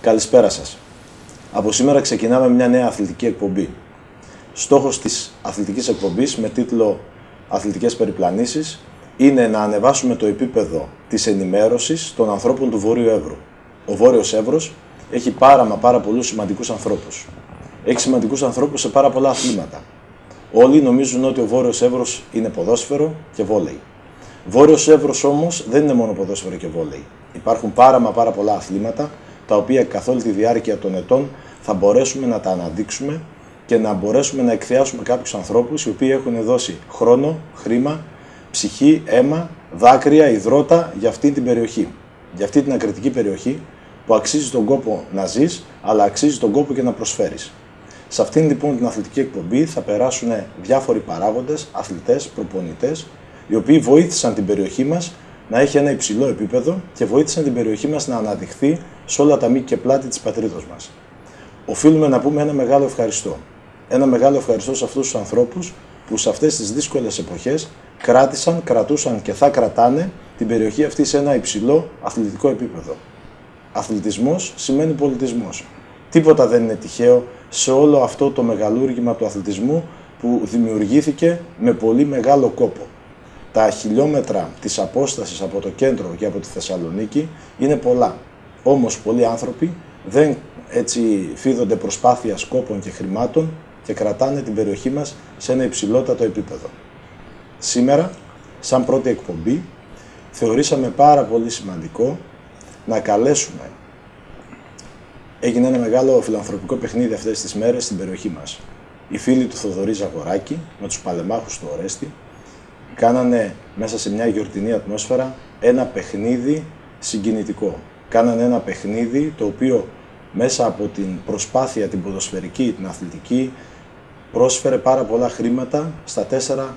Καλησπέρα σας. Από σήμερα ξεκινάμε μια νέα αθλητική εκπομπή. Στόχος της αθλητικής εκπομπής με τίτλο «Αθλητικές περιπλανήσεις» είναι να ανεβάσουμε το επίπεδο της ενημέρωσης των ανθρώπων του Βόρειου Εύρου. Ο Βόρειος Εύρος έχει πάρα μα πάρα πολλούς σημαντικούς ανθρώπους. Έχει σημαντικούς ανθρώπους σε πάρα πολλά αθλήματα. Όλοι νομίζουν ότι ο Βόρειος Εύρος είναι ποδόσφαιρο και βόλεϊ. Βόρειος Εύρος όμως δεν είναι μόνο ποδόσφαιρο και βόλεϊ. Υπάρχουν πάρα μα πάρα πολλά αθλήματα τα οποία καθ' όλη τη διάρκεια των ετών θα μπορέσουμε να τα αναδείξουμε και να μπορέσουμε να εκθιάσουμε κάποιους ανθρώπους οι οποίοι έχουν δώσει χρόνο, χρήμα, ψυχή, αίμα, δάκρυα, υδρότα για αυτή την περιοχή. Για αυτή την ακριτική περιοχή που αξίζει τον κόπο να ζεις, αλλά αξίζει τον κόπο και να προσφέρεις. Σε αυτήν λοιπόν την αθλητική εκπομπή θα περάσουν διάφοροι παράγοντες, αθλητές, προπονητές, οι οποίοι βοήθησαν την περιοχή μας να έχει ένα υψηλό επίπεδο και βοήθησαν την περιοχή μας να αναδειχθεί σε όλα τα μήκη και πλάτη της πατρίδος μας. Οφείλουμε να πούμε ένα μεγάλο ευχαριστώ. Ένα μεγάλο ευχαριστώ σε αυτούς τους ανθρώπους που σε αυτές τις δύσκολες εποχές κράτησαν, κρατούσαν και θα κρατάνε την περιοχή αυτή σε ένα υψηλό αθλητικό επίπεδο. Αθλητισμός σημαίνει πολιτισμός. Τίποτα δεν είναι τυχαίο σε όλο αυτό το μεγαλούργημα του αθλητισμού που δημιουργήθηκε με πολύ μεγάλο κόπο. Τα χιλιόμετρα της απόστασης από το κέντρο και από τη Θεσσαλονίκη είναι πολλά. Όμως πολλοί άνθρωποι δεν έτσι φίδονται προσπάθειας σκόπων και χρημάτων και κρατάνε την περιοχή μας σε ένα υψηλότατο επίπεδο. Σήμερα, σαν πρώτη εκπομπή, θεωρήσαμε πάρα πολύ σημαντικό να καλέσουμε Έγινε ένα μεγάλο φιλανθρωπικό παιχνίδι αυτές τις μέρες στην περιοχή μας. Οι φίλοι του Θοδωρή Ζαγοράκη με τους παλεμάχους του Ορέστη κάνανε μέσα σε μια γιορτινή ατμόσφαιρα ένα παιχνίδι συγκινητικό. Κάνανε ένα παιχνίδι το οποίο μέσα από την προσπάθεια την ποδοσφαιρική, την αθλητική πρόσφερε πάρα πολλά χρήματα στα τέσσερα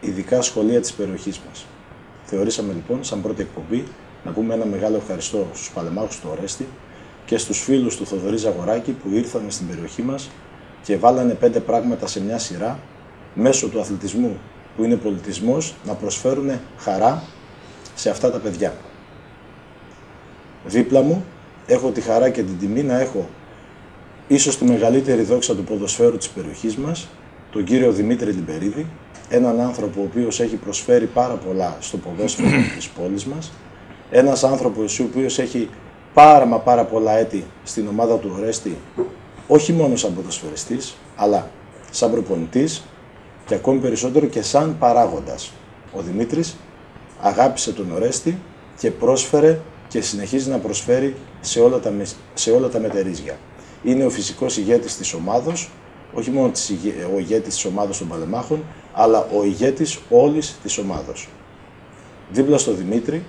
ειδικά σχολεία της περιοχής μας. Θεωρήσαμε λοιπόν σαν πρώτη εκπομπή να πούμε ένα μεγάλο ευχαριστώ στους παλεμάχους του Ορέστη και στους φίλους του Θοδωρή Ζαγοράκη που ήρθαν στην περιοχή μας και βάλανε πέντε πράγματα σε μια σειρά μέσω του αθλητισμού που είναι πολιτισμός να προσφέρουν χαρά σε αυτά τα παιδιά. Δίπλα μου έχω τη χαρά και την τιμή να έχω ίσως τη μεγαλύτερη δόξα του ποδοσφαίρου της περιοχής μας, τον κύριο Δημήτρη Λιμπερίδη, έναν άνθρωπο ο οποίος έχει προσφέρει πάρα πολλά στο ποδόσφαιρο της πόλης μας, ένας άνθρωπος ο οποίος έχει πάρα μα πάρα πολλά έτη στην ομάδα του Ορέστη, όχι μόνο σαν ποδοσφαιριστής, αλλά σαν προπονητής και ακόμη περισσότερο και σαν παράγοντας. Ο Δημήτρης αγάπησε τον Ορέστη και πρόσφερε και συνεχίζει να προσφέρει σε όλα τα, σε όλα τα μετερίζια. Είναι ο φυσικός ηγέτης της ομάδος, όχι μόνο ο ηγέτης της ομάδος των Παλεμάχων, αλλά ο ηγέτης όλης της ομάδος. Δίπλα στο Δημήτρη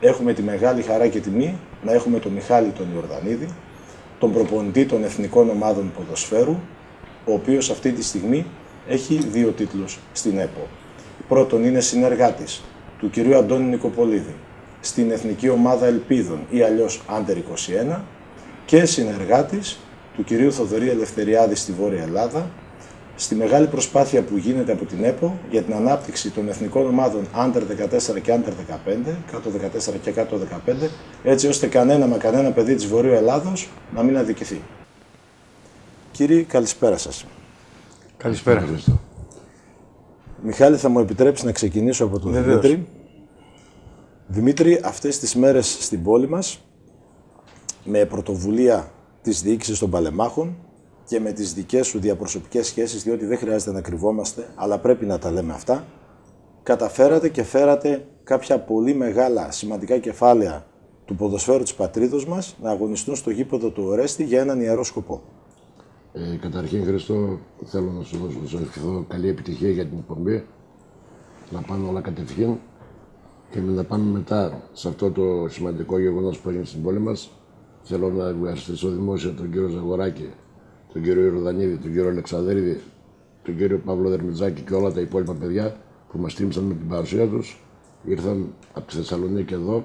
έχουμε τη μεγάλη χαρά και τιμή να έχουμε τον Μιχάλη τον Ιορδανίδη, τον προπονητή των εθνικών ομάδων ποδοσφαίρου, ο οποίος αυτή τη στιγμή έχει δύο τίτλους στην ΕΠΟ. Πρώτον είναι συνεργάτης του κυρίου Αντώνη Νικοπολίδη στην Εθνική Ομάδα Ελπίδων ή αλλιώς Άντερ 21 και συνεργάτης του κυρίου Θοδωρή Ελευθεριάδη στη Βόρεια Ελλάδα στη μεγάλη προσπάθεια που γίνεται από την ΕΠΟ για την ανάπτυξη των εθνικών ομάδων Under 14 και Under 15, κάτω 14 και κάτω 15, έτσι ώστε κανένα με κανένα παιδί της Βορείου Ελλάδος να μην αδικηθεί. Κύριε, καλησπέρα σας. Καλησπέρα. Ευχαριστώ. Μιχάλη, θα μου επιτρέψεις να ξεκινήσω από τον Δημήτρη; Δημήτρη, αυτές τις μέρες στην πόλη μας, με πρωτοβουλία της διοίκησης των Παλεμάχων, και με τις δικές σου διαπροσωπικές σχέσεις, διότι δεν χρειάζεται να κρυβόμαστε, αλλά πρέπει να τα λέμε αυτά, καταφέρατε και φέρατε κάποια πολύ μεγάλα σημαντικά κεφάλαια του ποδοσφαίρου της πατρίδος μας να αγωνιστούν στο γήπεδο του Ορέστη για έναν ιερό σκοπό. Ε, καταρχήν, Χριστό, θέλω να σου δώσω να σου ευχηθώ καλή επιτυχία για την εκπομπή, να πάνε όλα κατευθείαν και να πάμε μετά σε αυτό το σημαντικό γεγονός που έγινε στην πόλη μας. Θέλω να ευχαριστήσω δημόσια τον κύριο Ζαγοράκη τον κύριο Ιροδανίδη, τον κύριο Αλεξανδρίδη, τον κύριο Παύλο Δερμιτζάκη και όλα τα υπόλοιπα παιδιά που μας τίμησαν με την παρουσία τους. Ήρθαν από τη Θεσσαλονίκη εδώ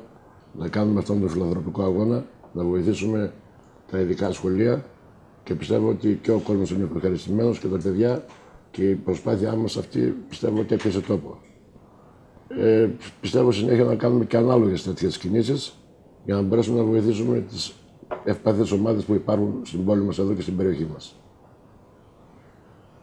να κάνουμε αυτόν τον φιλανθρωπικό αγώνα, να βοηθήσουμε τα ειδικά σχολεία και πιστεύω ότι και ο κόσμος είναι ευχαριστημένος και τα παιδιά και η προσπάθειά μας αυτή πιστεύω ότι έπιασε τόπο. Ε, πιστεύω συνέχεια να κάνουμε και ανάλογες τέτοιες κινήσεις για να μπορέσουμε να βοηθήσουμε τις ευπαθείς ομάδες που υπάρχουν στην πόλη μας εδώ και στην περιοχή μας.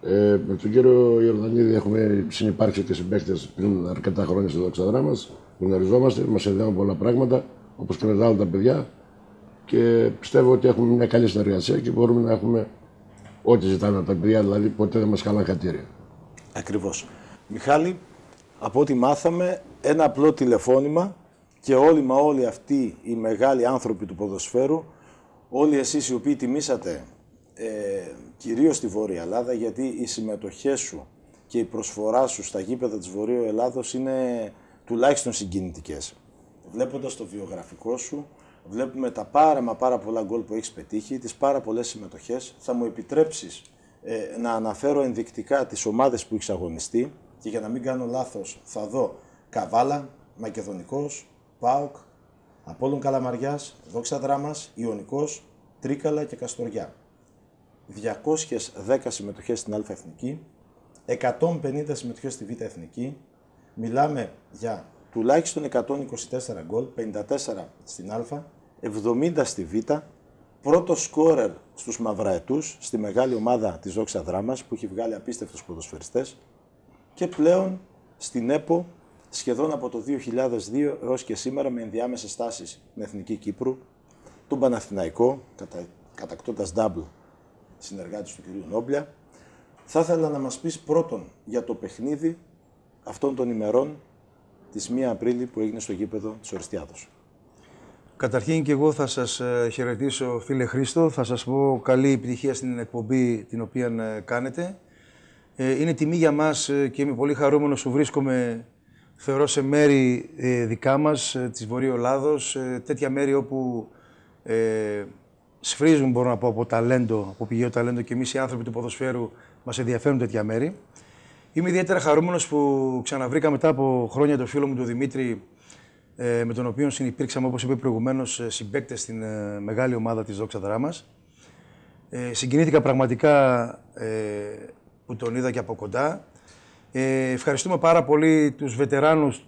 Ε, με τον κύριο Ιορδανίδη έχουμε συνεπάρξει και συμπαίκτες πριν αρκετά χρόνια στη δόξα μας. Γνωριζόμαστε, μας ενδιαφέρουν πολλά πράγματα, όπως και με τα άλλα τα παιδιά. Και πιστεύω ότι έχουμε μια καλή συνεργασία και μπορούμε να έχουμε ό,τι ζητάνε τα παιδιά, δηλαδή ποτέ δεν μας χαλάνε χατήρια. Ακριβώς. Μιχάλη, από ό,τι μάθαμε, ένα απλό τηλεφώνημα και όλοι μα όλοι αυτοί οι μεγάλοι άνθρωποι του ποδοσφαίρου, όλοι εσείς οι οποίοι τιμήσατε ε, κυρίως στη Βόρεια Ελλάδα, γιατί οι συμμετοχές σου και η προσφορά σου στα γήπεδα της Βορείου Ελλάδος είναι τουλάχιστον συγκινητικές. Βλέποντας το βιογραφικό σου, βλέπουμε τα πάρα μα πάρα πολλά γκολ που έχεις πετύχει, τις πάρα πολλές συμμετοχές. Θα μου επιτρέψεις ε, να αναφέρω ενδεικτικά τις ομάδες που έχεις αγωνιστεί και για να μην κάνω λάθος θα δω Καβάλα, Μακεδονικός, ΠΑΟΚ, Απόλλων Καλαμαριάς, Δόξα Δράμας, Ιωνικός, Τρίκαλα και Καστοριά. 210 συμμετοχές στην Α Εθνική, 150 συμμετοχές στη Β Εθνική. Μιλάμε για τουλάχιστον 124 γκολ, 54 στην Α, 70 στη Β, πρώτο σκόρερ στους Μαυραετούς, στη μεγάλη ομάδα της Δόξα Δράμας που έχει βγάλει απίστευτους ποδοσφαιριστές και πλέον στην ΕΠΟ σχεδόν από το 2002 έως και σήμερα με ενδιάμεσες στάσεις με Εθνική Κύπρου, τον Παναθηναϊκό, κατα, κατακτώντας double συνεργάτης του κ. Νόμπλια. Θα ήθελα να μας πεις πρώτον για το παιχνίδι αυτών των ημερών της 1 Απρίλη που έγινε στο γήπεδο της Οριστιάδος. Καταρχήν και εγώ θα σας ε, χαιρετήσω φίλε Χρήστο, θα σας πω καλή επιτυχία στην εκπομπή την οποία ε, κάνετε. Ε, είναι τιμή για μας και είμαι πολύ χαρούμενος που βρίσκομαι θεωρώ σε μέρη δικά μας, της Βορείου Ελλάδος, τέτοια μέρη όπου σφρίζουν, μπορώ να πω, από ταλέντο, από πηγαίο ταλέντο και εμείς οι άνθρωποι του ποδοσφαίρου μας ενδιαφέρουν τέτοια μέρη. Είμαι ιδιαίτερα χαρούμενος που ξαναβρήκα μετά από χρόνια το φίλο μου τον Δημήτρη, ε, με τον οποίο συνεπήρξαμε, όπως είπε προηγουμένως, ε, συμπαίκτες στην ε, μεγάλη ομάδα της Δόξα Δράμας. Ε, συγκινήθηκα πραγματικά ε, που τον είδα και από κοντά. Ε, ευχαριστούμε πάρα πολύ τους βετεράνους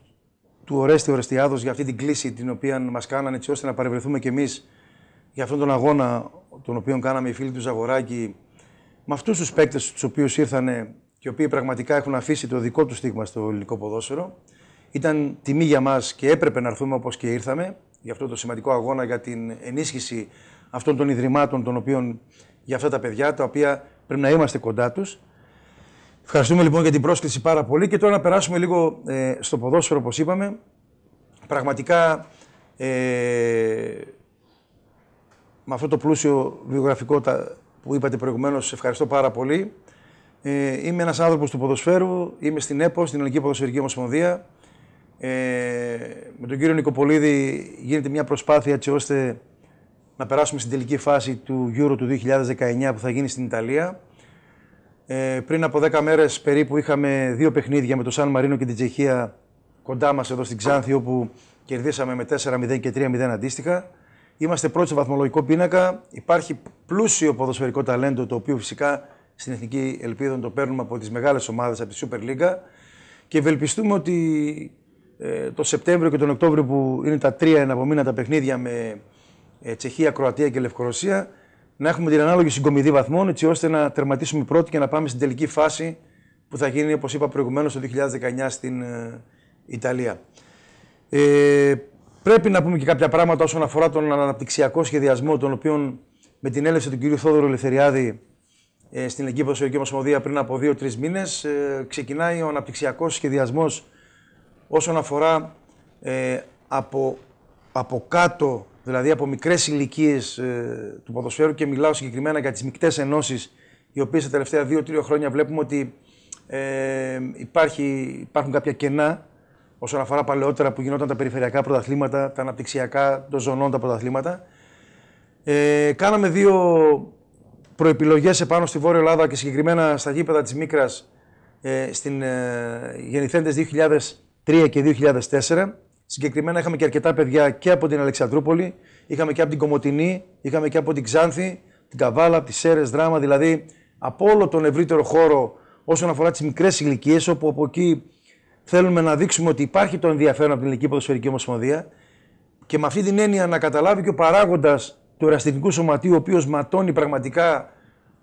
του Ορέστη Ορεστιάδος για αυτή την κλίση την οποία μας κάνανε έτσι ώστε να παρευρεθούμε κι εμείς για αυτόν τον αγώνα τον οποίο κάναμε οι φίλοι του Ζαγοράκη με αυτούς τους παίκτες τους οποίους ήρθαν και οι οποίοι πραγματικά έχουν αφήσει το δικό τους στίγμα στο ελληνικό ποδόσφαιρο. Ήταν τιμή για μας και έπρεπε να έρθουμε όπως και ήρθαμε για αυτό το σημαντικό αγώνα για την ενίσχυση αυτών των ιδρυμάτων των οποίων για αυτά τα παιδιά τα οποία πρέπει να είμαστε κοντά τους. Ευχαριστούμε λοιπόν για την πρόσκληση πάρα πολύ και τώρα να περάσουμε λίγο ε, στο ποδόσφαιρο όπως είπαμε. Πραγματικά ε, με αυτό το πλούσιο βιογραφικό που είπατε προηγουμένως, σε ευχαριστώ πάρα πολύ. Ε, είμαι ένας άνθρωπος του ποδοσφαίρου, είμαι στην ΕΠΟ, στην Ελληνική Ποδοσφαιρική Ομοσπονδία. Ε, με τον κύριο Νικοπολίδη γίνεται μια προσπάθεια έτσι ώστε να περάσουμε στην τελική φάση του Euro του 2019 που θα γίνει στην Ιταλία. Ε, πριν από 10 μέρες περίπου είχαμε δύο παιχνίδια με το Σαν Μαρίνο και την Τσεχία κοντά μας εδώ στην Ξάνθη όπου κερδίσαμε με 4-0 και 3-0 αντίστοιχα. Είμαστε πρώτοι στο βαθμολογικό πίνακα. Υπάρχει πλούσιο ποδοσφαιρικό ταλέντο το οποίο φυσικά στην Εθνική Ελπίδα το παίρνουμε από τις μεγάλες ομάδες από τη Super League. Και ευελπιστούμε ότι ε, το Σεπτέμβριο και τον Οκτώβριο που είναι τα τρία εναπομείνατα παιχνίδια με ε, Τσεχία, Κροατία και Λευκορωσία να έχουμε την ανάλογη συγκομιδή βαθμών έτσι ώστε να τερματίσουμε πρώτοι και να πάμε στην τελική φάση που θα γίνει όπως είπα προηγουμένως το 2019 στην ε, Ιταλία. Ε, Πρέπει να πούμε και κάποια πράγματα όσον αφορά τον αναπτυξιακό σχεδιασμό, τον οποίο με την έλευση του κ. Θόδωρου Ελευθεριάδη ε, στην Ελληνική Ποδοσφαιρική Ομοσπονδία πριν από δύο-τρεις μήνες, ε, ξεκινάει ο αναπτυξιακός σχεδιασμός όσον αφορά ε, από, από κάτω, δηλαδή από μικρές ηλικίες ε, του ποδοσφαίρου και μιλάω συγκεκριμένα για τις μεικτέ ενώσεις, οι οποίες τα τελευταία δύο-τρία χρόνια βλέπουμε ότι ε, υπάρχει, υπάρχουν κάποια κενά όσον αφορά παλαιότερα που γινόταν τα περιφερειακά πρωταθλήματα, τα αναπτυξιακά των ζωνών τα πρωταθλήματα. Ε, κάναμε δύο προεπιλογές επάνω στη Βόρεια Ελλάδα και συγκεκριμένα στα γήπεδα της Μίκρας ε, στην ε, γεννηθέντες 2003 και 2004. Συγκεκριμένα είχαμε και αρκετά παιδιά και από την Αλεξανδρούπολη, είχαμε και από την Κομωτινή, είχαμε και από την Ξάνθη, την Καβάλα, από τις Σέρες, Δράμα, δηλαδή από όλο τον ευρύτερο χώρο όσον αφορά τις μικρές ηλικίες, όπου από εκεί θέλουμε να δείξουμε ότι υπάρχει το ενδιαφέρον από την Ελληνική Ποδοσφαιρική Ομοσπονδία. Και με αυτή την έννοια να καταλάβει και ο παράγοντας του εραστεχνικού σωματείου, ο οποίος ματώνει πραγματικά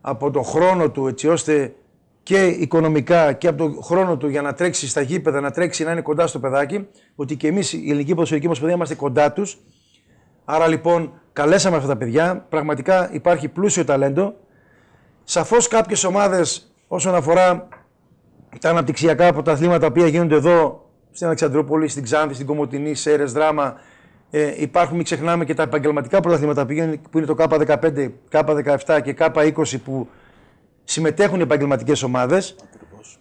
από το χρόνο του, έτσι ώστε και οικονομικά και από τον χρόνο του για να τρέξει στα γήπεδα, να τρέξει να είναι κοντά στο παιδάκι, ότι και εμείς η ελληνική ποδοσφαιρική μας παιδιά είμαστε κοντά τους. Άρα λοιπόν καλέσαμε αυτά τα παιδιά. Πραγματικά υπάρχει πλούσιο ταλέντο. Σαφώς κάποιες ομάδες όσον αφορά τα αναπτυξιακά πρωταθλήματα που γίνονται εδώ στην Αλεξανδρούπολη, στην Ξάνθη, στην Κομωτινή, σε Έρες Δράμα. Ε, υπάρχουν, μην ξεχνάμε, και τα επαγγελματικά πρωταθλήματα που είναι το K15, K17 και K20 που συμμετέχουν οι επαγγελματικές ομάδες.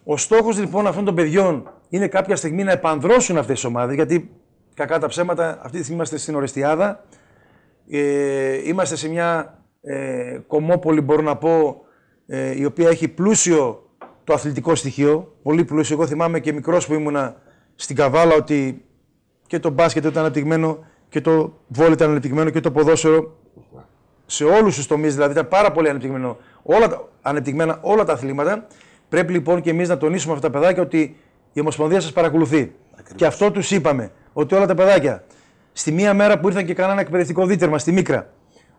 Ο στόχος λοιπόν αυτών των παιδιών είναι κάποια στιγμή να επανδρώσουν αυτές τις ομάδες, γιατί κακά τα ψέματα, αυτή τη στιγμή είμαστε στην Ορεστιάδα. Ε, είμαστε σε μια ε, κομμόπολη, μπορώ να πω, ε, η οποία έχει πλούσιο το αθλητικό στοιχείο. Πολύ πλούσιο. Εγώ θυμάμαι και μικρός που ήμουνα στην Καβάλα ότι και το μπάσκετ ήταν αναπτυγμένο και το βόλιο ήταν αναπτυγμένο και το ποδόσφαιρο σε όλους τους τομείς, δηλαδή ήταν πάρα πολύ ανεπτυγμένο όλα τα, ανεπτυγμένα όλα τα αθλήματα. Πρέπει λοιπόν και εμείς να τονίσουμε αυτά τα παιδάκια ότι η Ομοσπονδία σας παρακολουθεί. Και αυτό τους είπαμε, ότι όλα τα παιδάκια στη μία μέρα που ήρθαν και κάνανε εκπαιδευτικό δίτερμα στη Μίκρα,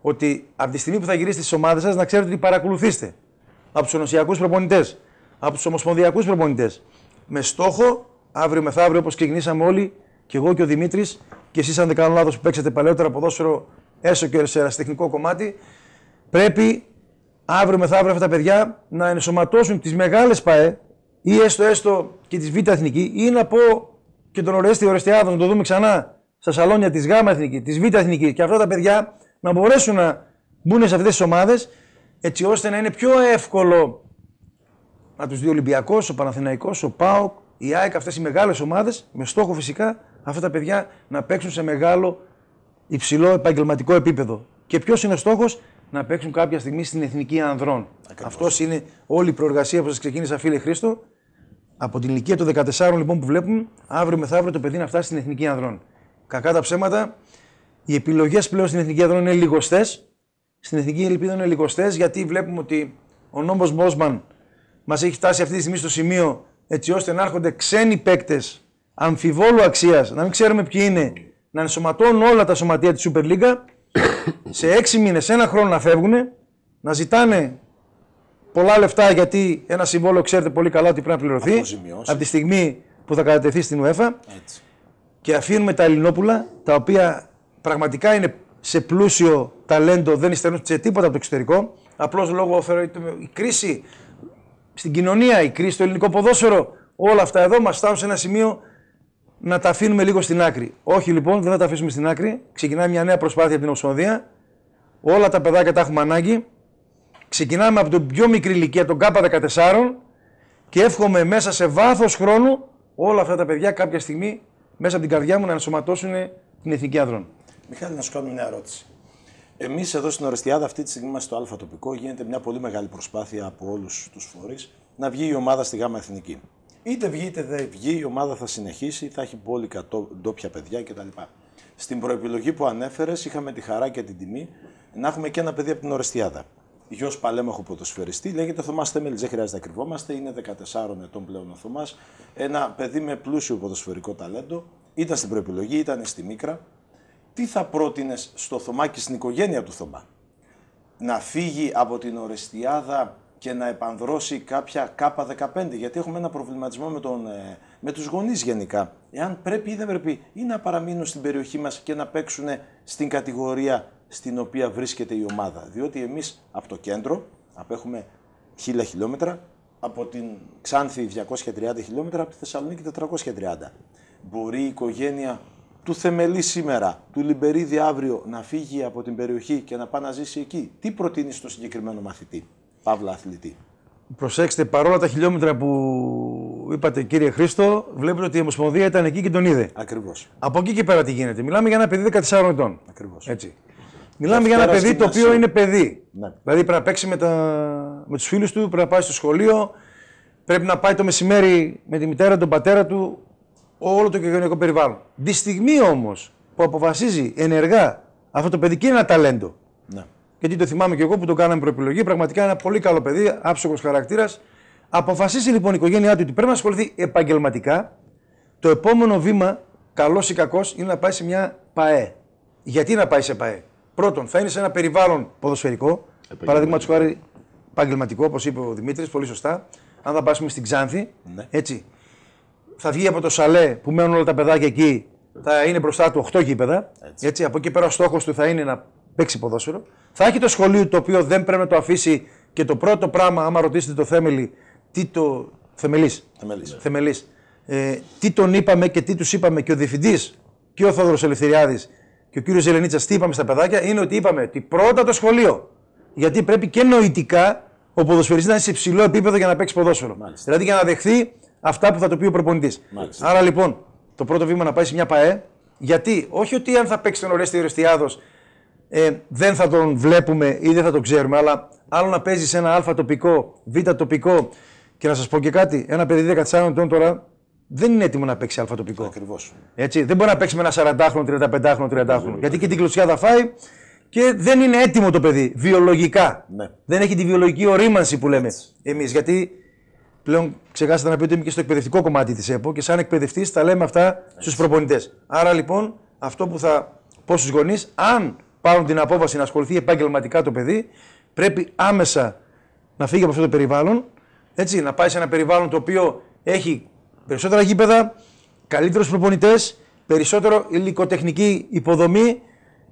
ότι από τη στιγμή που θα γυρίσετε στις ομάδες σας να ξέρετε ότι παρακολουθήστε από τους ενωσιακούς προπονητές, από τους ομοσπονδιακούς προπονητές, με στόχο αύριο μεθαύριο όπως ξεκινήσαμε όλοι, και εγώ και ο Δημήτρης, και εσείς, αν δεν κάνω λάθος, που παίξατε παλαιότερα ποδόσφαιρο έσω και σε τεχνικό κομμάτι, πρέπει αύριο μεθαύριο αυτά τα παιδιά να ενσωματώσουν τις μεγάλες ΠαΕ ή έστω έστω και τη Β' Εθνική ή να πω και τον Ορέστη Ορεστιάδο να το δούμε ξανά στα σαλόνια της Γ' Εθνική, της Β' Εθνική και αυτά τα παιδιά να μπορέσουν να μπουν σε αυτές τις ομάδες έτσι ώστε να είναι πιο εύκολο να τους δει ο Ολυμπιακός, ο Παναθηναϊκός, ο ΠΑΟΚ, η ΑΕΚ, αυτές οι μεγάλες ομάδες, με στόχο φυσικά αυτά τα παιδιά να παίξουν σε μεγάλο υψηλό επαγγελματικό επίπεδο. Και ποιος είναι ο στόχος, να παίξουν κάποια στιγμή στην Εθνική Ανδρών. Αυτός είναι όλη η προεργασία που σας ξεκίνησα, φίλε Χρήστο. Από την ηλικία των 14 λοιπόν που βλέπουμε, αύριο μεθαύριο το παιδί να φτάσει στην Εθνική Ανδρών. Κακά τα ψέματα, οι επιλογές πλέον στην Εθνική Ανδρών είναι λιγοστές. Στην Εθνική Ελπίδα είναι λιγοστές γιατί βλέπουμε ότι ο νόμος Μπόσμαν μας έχει φτάσει αυτή τη στιγμή στο σημείο έτσι ώστε να έρχονται ξένοι παίκτες αμφιβόλου αξίας, να μην ξέρουμε ποιοι είναι, να ενσωματώνουν όλα τα σωματεία της Super League σε έξι μήνες, ένα χρόνο να φεύγουν, να ζητάνε πολλά λεφτά γιατί ένα συμβόλαιο ξέρετε πολύ καλά ότι πρέπει να πληρωθεί από τη στιγμή που θα κατατεθεί στην UEFA. Έτσι. Και αφήνουμε τα Ελληνόπουλα, τα οποία πραγματικά είναι σε πλούσιο ταλέντο, δεν υστερούν σε τίποτα από το εξωτερικό. Απλώς λόγω η κρίση στην κοινωνία, η κρίση στο ελληνικό ποδόσφαιρο, όλα αυτά εδώ μας φτάνουν σε ένα σημείο να τα αφήνουμε λίγο στην άκρη. Όχι λοιπόν, δεν θα τα αφήσουμε στην άκρη. Ξεκινάει μια νέα προσπάθεια από την Ομοσπονδία. Όλα τα παιδάκια τα έχουμε ανάγκη. Ξεκινάμε από την πιο μικρή ηλικία, τον K14 και εύχομαι μέσα σε βάθος χρόνου όλα αυτά τα παιδιά κάποια στιγμή μέσα από την καρδιά μου να ενσωματώσουν την Εθνική Ανδρών. Μιχάλη, να σου κάνω μια ερώτηση. Εμείς εδώ στην Ορεστιάδα, αυτή τη στιγμή είμαστε στο Α τοπικό, γίνεται μια πολύ μεγάλη προσπάθεια από όλους τους φορείς να βγει η ομάδα στη ΓΑΜΑ Εθνική. Είτε βγει είτε δεν βγει, η ομάδα θα συνεχίσει, θα έχει μπόλικα ντόπια παιδιά κτλ. Στην προεπιλογή που ανέφερες, είχαμε τη χαρά και την τιμή να έχουμε και ένα παιδί από την Ορεστιάδα. Γιος παλέμαχο ποδοσφαιριστή, λέγεται Θωμάς Θέμελ, δεν χρειάζεται να κρυβόμαστε, είναι 14 ετών πλέον ο Θωμάς. Ένα παιδί με πλούσιο ποδοσφαιρικό ταλέντο. Ήταν στην προεπιλογή, ήταν στη Μίκρα. Τι θα πρότεινες στο Θωμά και στην οικογένεια του Θωμά, Να φύγει από την Ορεστιάδα και να επανδρώσει κάποια K15, γιατί έχουμε ένα προβληματισμό με, τον, ε, με τους γονείς γενικά. Εάν πρέπει ή δεν πρέπει ή να παραμείνουν στην περιοχή μας και να παίξουν στην κατηγορία στην οποία βρίσκεται η ομάδα. Διότι εμείς από το κέντρο απέχουμε χίλια χιλιόμετρα, από την Ξάνθη 230 χιλιόμετρα, από τη Θεσσαλονίκη 430. Μπορεί η οικογένεια του Θεμελή σήμερα, του Λιμπερίδη αύριο να φύγει από την περιοχή και να πάει να ζήσει εκεί. Τι προτείνεις στο συγκεκριμένο μαθητή; Παύλα αθλητή. Προσέξτε, παρόλα τα χιλιόμετρα που είπατε κύριε Χρήστο, βλέπετε ότι η Ομοσπονδία ήταν εκεί και τον είδε. Ακριβώς. Από εκεί και πέρα τι γίνεται. Μιλάμε για ένα παιδί 14 ετών. Ακριβώς. Έτσι. Μιλάμε για ένα παιδί το οποίο είναι παιδί. Ναι. Δηλαδή πρέπει να παίξει με, τα... με τους φίλους του, πρέπει να πάει στο σχολείο, πρέπει να πάει το μεσημέρι με τη μητέρα, τον πατέρα του, όλο το κοινωνικό περιβάλλον. Τη στιγμή όμως που αποφασίζει ενεργά αυτό το παιδί και είναι ένα ταλέντο. Ναι γιατί το θυμάμαι και εγώ που το κάναμε προεπιλογή. Πραγματικά ένα πολύ καλό παιδί, άψογος χαρακτήρας. Αποφασίσει λοιπόν η οικογένειά του ότι πρέπει να ασχοληθεί επαγγελματικά. Το επόμενο βήμα, καλός ή κακός, είναι να πάει σε μια ΠαΕ. Γιατί να πάει σε ΠαΕ; Πρώτον, θα είναι σε ένα περιβάλλον ποδοσφαιρικό. Παραδείγματο χάρη επαγγελματικό, όπως είπε ο Δημήτρης, πολύ σωστά. Αν θα πάσουμε στην Ξάνθη, Ναι. έτσι. Θα βγει από το σαλέ που μένουν όλα τα παιδάκια εκεί, θα είναι μπροστά του 8 γήπεδα. Έτσι. Από εκεί πέρα ο στόχος του θα είναι να παίξει ποδόσφαιρο. Θα έχει το σχολείο το οποίο δεν πρέπει να το αφήσει και το πρώτο πράγμα, άμα ρωτήσετε το θέμελι, τι το. Θεμελής. Θεμελής. Θεμελής. Ε, τι τον είπαμε και τι τους είπαμε και ο διευθυντής και ο Θόδωρος Ελευθεριάδης και ο κύριος Ζελενίτσας, τι είπαμε στα παιδάκια, είναι ότι είπαμε ότι πρώτα το σχολείο. Γιατί πρέπει και νοητικά ο ποδοσφαιριστής να είναι σε υψηλό επίπεδο για να παίξει ποδόσφαιρο. Δηλαδή για να δεχθεί αυτά που θα το πει ο προπονητής. Μάλιστα. Άρα λοιπόν, το πρώτο βήμα να πάει σε μια ΠαΕ. Γιατί, όχι ότι αν θα παίξει τον Ορέστη Ορεστιάδο ε, δεν θα τον βλέπουμε ή δεν θα τον ξέρουμε, αλλά άλλο να παίζεις σε ένα Α τοπικό, Β τοπικό και να σας πω και κάτι, ένα παιδί 14 ετών τώρα δεν είναι έτοιμο να παίξει Α τοπικό. Ακριβώς. Έτσι, δεν μπορεί να παίξει με ένα 40χρονο, 35χρονο, 30χρονο. Γιατί και την κλωτσιά θα φάει και δεν είναι έτοιμο το παιδί βιολογικά. Ναι. Δεν έχει τη βιολογική ορίμανση που λέμε εμείς. Γιατί πλέον ξεχάσατε να πείτε ότι είμαι και στο εκπαιδευτικό κομμάτι της ΕΠΟ και σαν εκπαιδευτής τα λέμε αυτά στους προπονητές. Άρα λοιπόν αυτό που θα πω στους γονείς, αν πάρουν την απόφαση να ασχοληθεί επαγγελματικά το παιδί, πρέπει άμεσα να φύγει από αυτό το περιβάλλον, έτσι, να πάει σε ένα περιβάλλον το οποίο έχει περισσότερα γήπεδα, καλύτερους προπονητές, περισσότερο υλικοτεχνική υποδομή,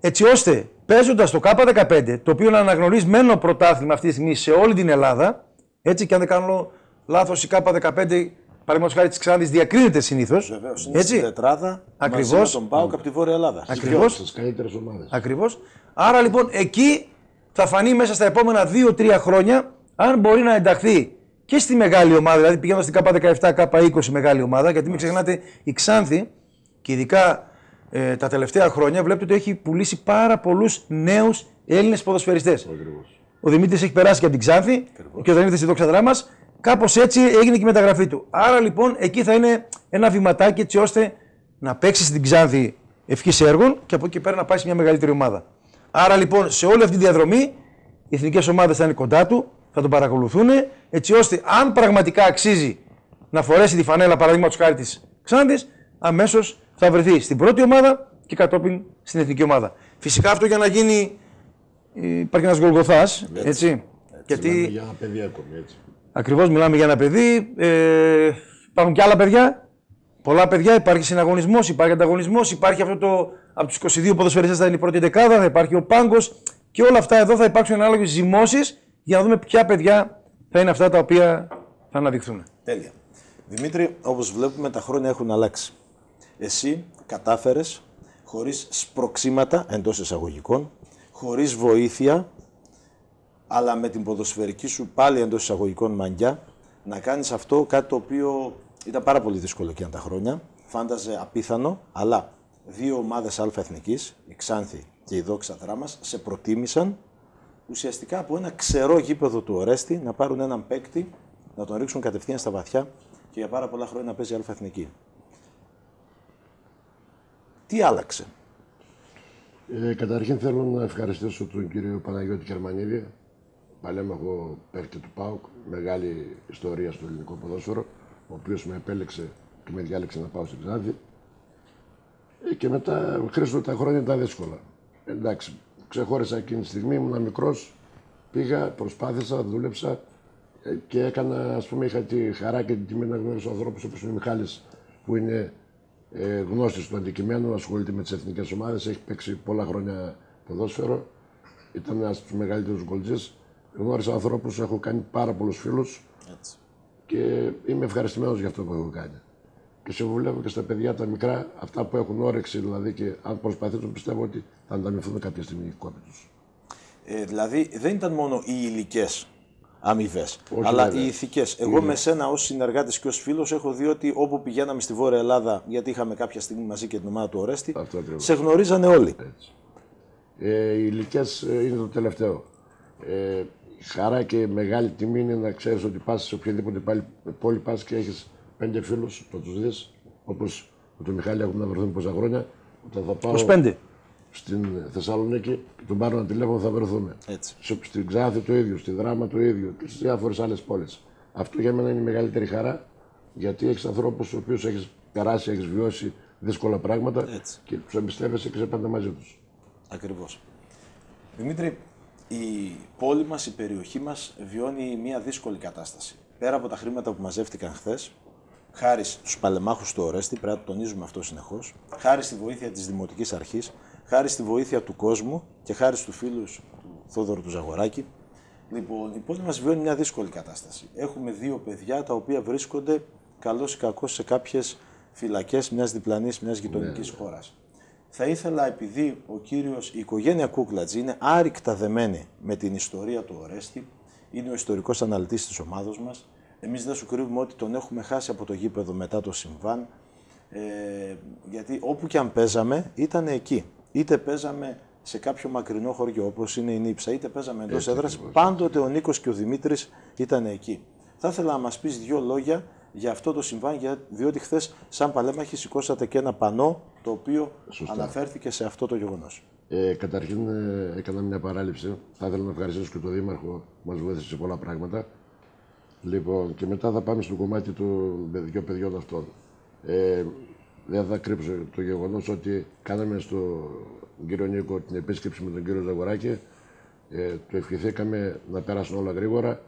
έτσι ώστε παίζοντας το K15, το οποίο είναι αναγνωρισμένο πρωτάθλημα αυτή τη στιγμή σε όλη την Ελλάδα, έτσι και αν δεν κάνω λάθος, η K15, παραδείγματος χάρη τη Ξάνθη, διακρίνεται συνήθως. Βεβαίως. Είναι στην τετράδα Ακριβώς. μαζί με τον Πάουκ από τη Βόρεια Ελλάδα. Ακριβώς. Στις καλύτερες ομάδες. Ακριβώς. Άρα λοιπόν εκεί θα φανεί μέσα στα επόμενα 2-3 χρόνια αν μπορεί να ενταχθεί και στη μεγάλη ομάδα, δηλαδή πηγαίνοντας στην K17, K20 μεγάλη ομάδα, γιατί μην ξεχνάτε η Ξάνθη και ειδικά ε, τα τελευταία χρόνια βλέπετε ότι έχει πουλήσει πάρα πολλούς νέους Έλληνες ποδοσφαιριστές. Ο Δημήτρης έχει περάσει και από την Ξάνθη και όταν ήρθε στη δόξα δράμα, κάπως έτσι έγινε και η μεταγραφή του. Άρα λοιπόν εκεί θα είναι ένα βηματάκι έτσι ώστε να παίξεις στην Ξάνθη ευχής έργων και από εκεί πέρα να πάει σε μια μεγαλύτερη ομάδα. Άρα λοιπόν σε όλη αυτή τη διαδρομή οι εθνικές ομάδες θα είναι κοντά του, θα τον παρακολουθούν έτσι ώστε αν πραγματικά αξίζει να φορέσει τη φανέλα παραδείγματο χάρη τη Ξάνθης, αμέσως θα βρεθεί στην πρώτη ομάδα και κατόπιν στην εθνική ομάδα. Φυσικά αυτό για να γίνει ε, υπάρχει ένας Γολγοθάς. Έτσι. Γιατί Μιλάμε για ένα παιδί ακόμη έτσι. Ακριβώς μιλάμε για ένα παιδί. Ε, υπάρχουν και άλλα παιδιά. Πολλά παιδιά. Υπάρχει συναγωνισμός, υπάρχει ανταγωνισμός. Υπάρχει αυτό το. Από τους 22 ποδοσφαιριστές θα είναι η πρώτη δεκάδα, θα υπάρχει ο πάγκος. Και όλα αυτά εδώ θα υπάρξουν ανάλογες ζυμώσεις για να δούμε ποια παιδιά θα είναι αυτά τα οποία θα αναδειχθούν. Τέλεια. Δημήτρη, όπως βλέπουμε τα χρόνια έχουν αλλάξει. Εσύ κατάφερες χωρίς σπροξήματα εντός εισαγωγικών, χωρίς βοήθεια, αλλά με την ποδοσφαιρική σου πάλι εντός εισαγωγικών μαγιά, να κάνεις αυτό κάτι το οποίο ήταν πάρα πολύ δύσκολο εκείνα τα χρόνια. Φάνταζε απίθανο, αλλά δύο ομάδες αλφα-εθνικής, η Ξάνθη και η Δόξα Δράμας, σε προτίμησαν ουσιαστικά από ένα ξερό γήπεδο του Ορέστη να πάρουν έναν παίκτη, να τον ρίξουν κατευθείαν στα βαθιά και για πάρα πολλά χρόνια να παίζει αλφα-εθνική. Τι άλλαξε; Ε, καταρχήν θέλω να ευχαριστήσω τον κύριο Παναγιώτη Κερμανίδη, παλέμαχο παίκτη του ΠΑΟΚ, μεγάλη ιστορία στο ελληνικό ποδόσφαιρο, ο οποίος με επέλεξε και με διάλεξε να πάω στην Ξάνθη. Ε, και μετά, Χρήστο, τα χρόνια ήταν δύσκολα. Εντάξει, ξεχώρισα εκείνη τη στιγμή, ήμουν μικρός, πήγα, προσπάθησα, δούλεψα ε, και έκανα, ας πούμε, είχα τη χαρά και την τιμή να γνωρίσω ανθρώπους όπως είναι ο Μιχάλης, που είναι ε, γνώστης του αντικειμένου, ασχολείται με τις εθνικές ομάδες, έχει παίξει πολλά χρόνια ποδόσφαιρο, ήταν ένας από τους μεγαλύτερους γκολτζής. Γνώρισα ανθρώπους, έχω κάνει πάρα πολλούς φίλους Έτσι. και είμαι ευχαριστημένος για αυτό που έχω κάνει. Και συμβουλεύω και στα παιδιά τα μικρά, αυτά που έχουν όρεξη δηλαδή και αν προσπαθήσουν πιστεύω ότι θα ανταμυφθούν κάποια στιγμή οι κόποι τους. Ε, δηλαδή δεν ήταν μόνο οι υλικές αμοιβές, Όχι, αλλά βέβαια. οι ηθικές. Εγώ με σένα ως συνεργάτης και ως φίλος έχω δει ότι όπου πηγαίναμε στη Βόρεια Ελλάδα, γιατί είχαμε κάποια στιγμή μαζί και την ομάδα του Ορέστη, Αυτό ακριβώς. σε γνωρίζανε όλοι. Ε, οι ηλικίε είναι το τελευταίο. Ε, χαρά και μεγάλη τιμή είναι να ξέρεις ότι πας σε οποιαδήποτε πάλι- πόλη πας και έχεις πέντε φίλους, να τους δεις. Όπως με τον Μιχάλη έχουμε να βρεθούμε πόσα χρόνια. Όταν θα πάω 25. στην Θεσσαλονίκη και τον πάρω ένα τηλέφωνο θα βρεθούμε. Έτσι. Σε- Στην Ξάθη το ίδιο, στη Δράμα το ίδιο και στις διάφορες άλλες πόλεις. Αυτό για μένα είναι η μεγαλύτερη χαρά γιατί έχεις ανθρώπους του οποίους έχεις περάσει, έχεις βιώσει δύσκολα πράγματα Έτσι. και τους εμπιστεύεσαι και είσαι πάντα μαζί τους. Ακριβώς. Δημήτρη, η πόλη μας, η περιοχή μας βιώνει μια δύσκολη κατάσταση. Πέρα από τα χρήματα που μαζεύτηκαν χθες, χάρη στους παλεμάχους του Ορέστη, πρέπει να το τονίζουμε αυτό συνεχώς, χάρη στη βοήθεια της Δημοτικής Αρχής, χάρη στη βοήθεια του κόσμου και χάρη στους φίλους του Θόδωρου του Ζαγοράκη, λοιπόν, η πόλη μας βιώνει μια δύσκολη κατάσταση. Έχουμε δύο παιδιά τα οποία βρίσκονται καλό ή κακό σε κάποιες φυλακές μιας διπλανής, μιας γειτονικής ναι. χώρας. Θα ήθελα, επειδή ο κύριος, η οικογένεια Κούκλατζ είναι άρρηκτα δεμένη με την ιστορία του Ορέστη, είναι ο ιστορικός αναλυτής της ομάδα μας. Εμείς δεν σου κρύβουμε ότι τον έχουμε χάσει από το γήπεδο μετά το συμβάν. Ε, γιατί όπου και αν παίζαμε ήταν εκεί. Είτε παίζαμε σε κάποιο μακρινό χωριό όπως είναι η Νύψα, είτε παίζαμε εντός έδρας. Πάντοτε ο Νίκος και ο Δημήτρης ήταν εκεί. Θα ήθελα να μας πεις δύο λόγια για αυτό το συμβάν, διότι χθες, σαν παλέμαχοι, σηκώσατε και ένα πανό το οποίο αναφέρθηκε σε αυτό το γεγονός. Ε, καταρχήν, ε, έκανα μια παράληψη. Θα ήθελα να ευχαριστήσω και τον Δήμαρχο που μας βοήθησε σε πολλά πράγματα. Λοιπόν, και μετά θα πάμε στο κομμάτι των δύο παιδιών αυτών. Ε, δεν θα κρύψω το γεγονός ότι κάναμε στον κύριο Νίκο την επίσκεψη με τον κύριο Ζαγοράκη. Ε, το ευχηθήκαμε να πέρασουν όλα γρήγορα.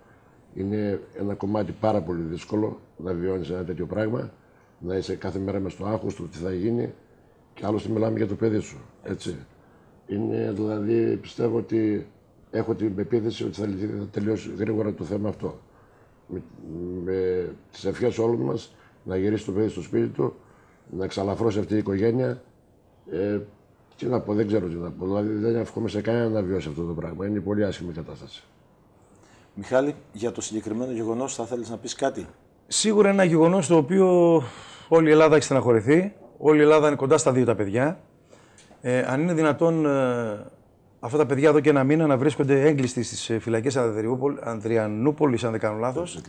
Είναι ένα κομμάτι πάρα πολύ δύσκολο να βιώνεις ένα τέτοιο πράγμα. Να είσαι κάθε μέρα μες στο άγχος του τι θα γίνει. Και άλλωστε μιλάμε για το παιδί σου. Έτσι. Είναι δηλαδή, πιστεύω ότι έχω την πεποίθηση ότι θα, θα τελειώσει γρήγορα το θέμα αυτό. Με, με τις ευχές όλων μας να γυρίσει το παιδί στο σπίτι του, να ξαλαφρώσει αυτή η οικογένεια. Ε, τι να πω, δεν ξέρω τι να πω. Δηλαδή δεν εύχομαι σε κανένα να βιώσει αυτό το πράγμα. Είναι πολύ άσχημη κατάσταση. Μιχάλη, για το συγκεκριμένο γεγονός θα θέλεις να πεις κάτι; Σίγουρα ένα γεγονός το οποίο όλη η Ελλάδα έχει στεναχωρηθεί. Όλη η Ελλάδα είναι κοντά στα δύο τα παιδιά. Ε, αν είναι δυνατόν ε, αυτά τα παιδιά εδώ και ένα μήνα να βρίσκονται έγκλειστοι στις ε, φυλακές Ανδριανούπολης, αν δεν κάνω λάθος.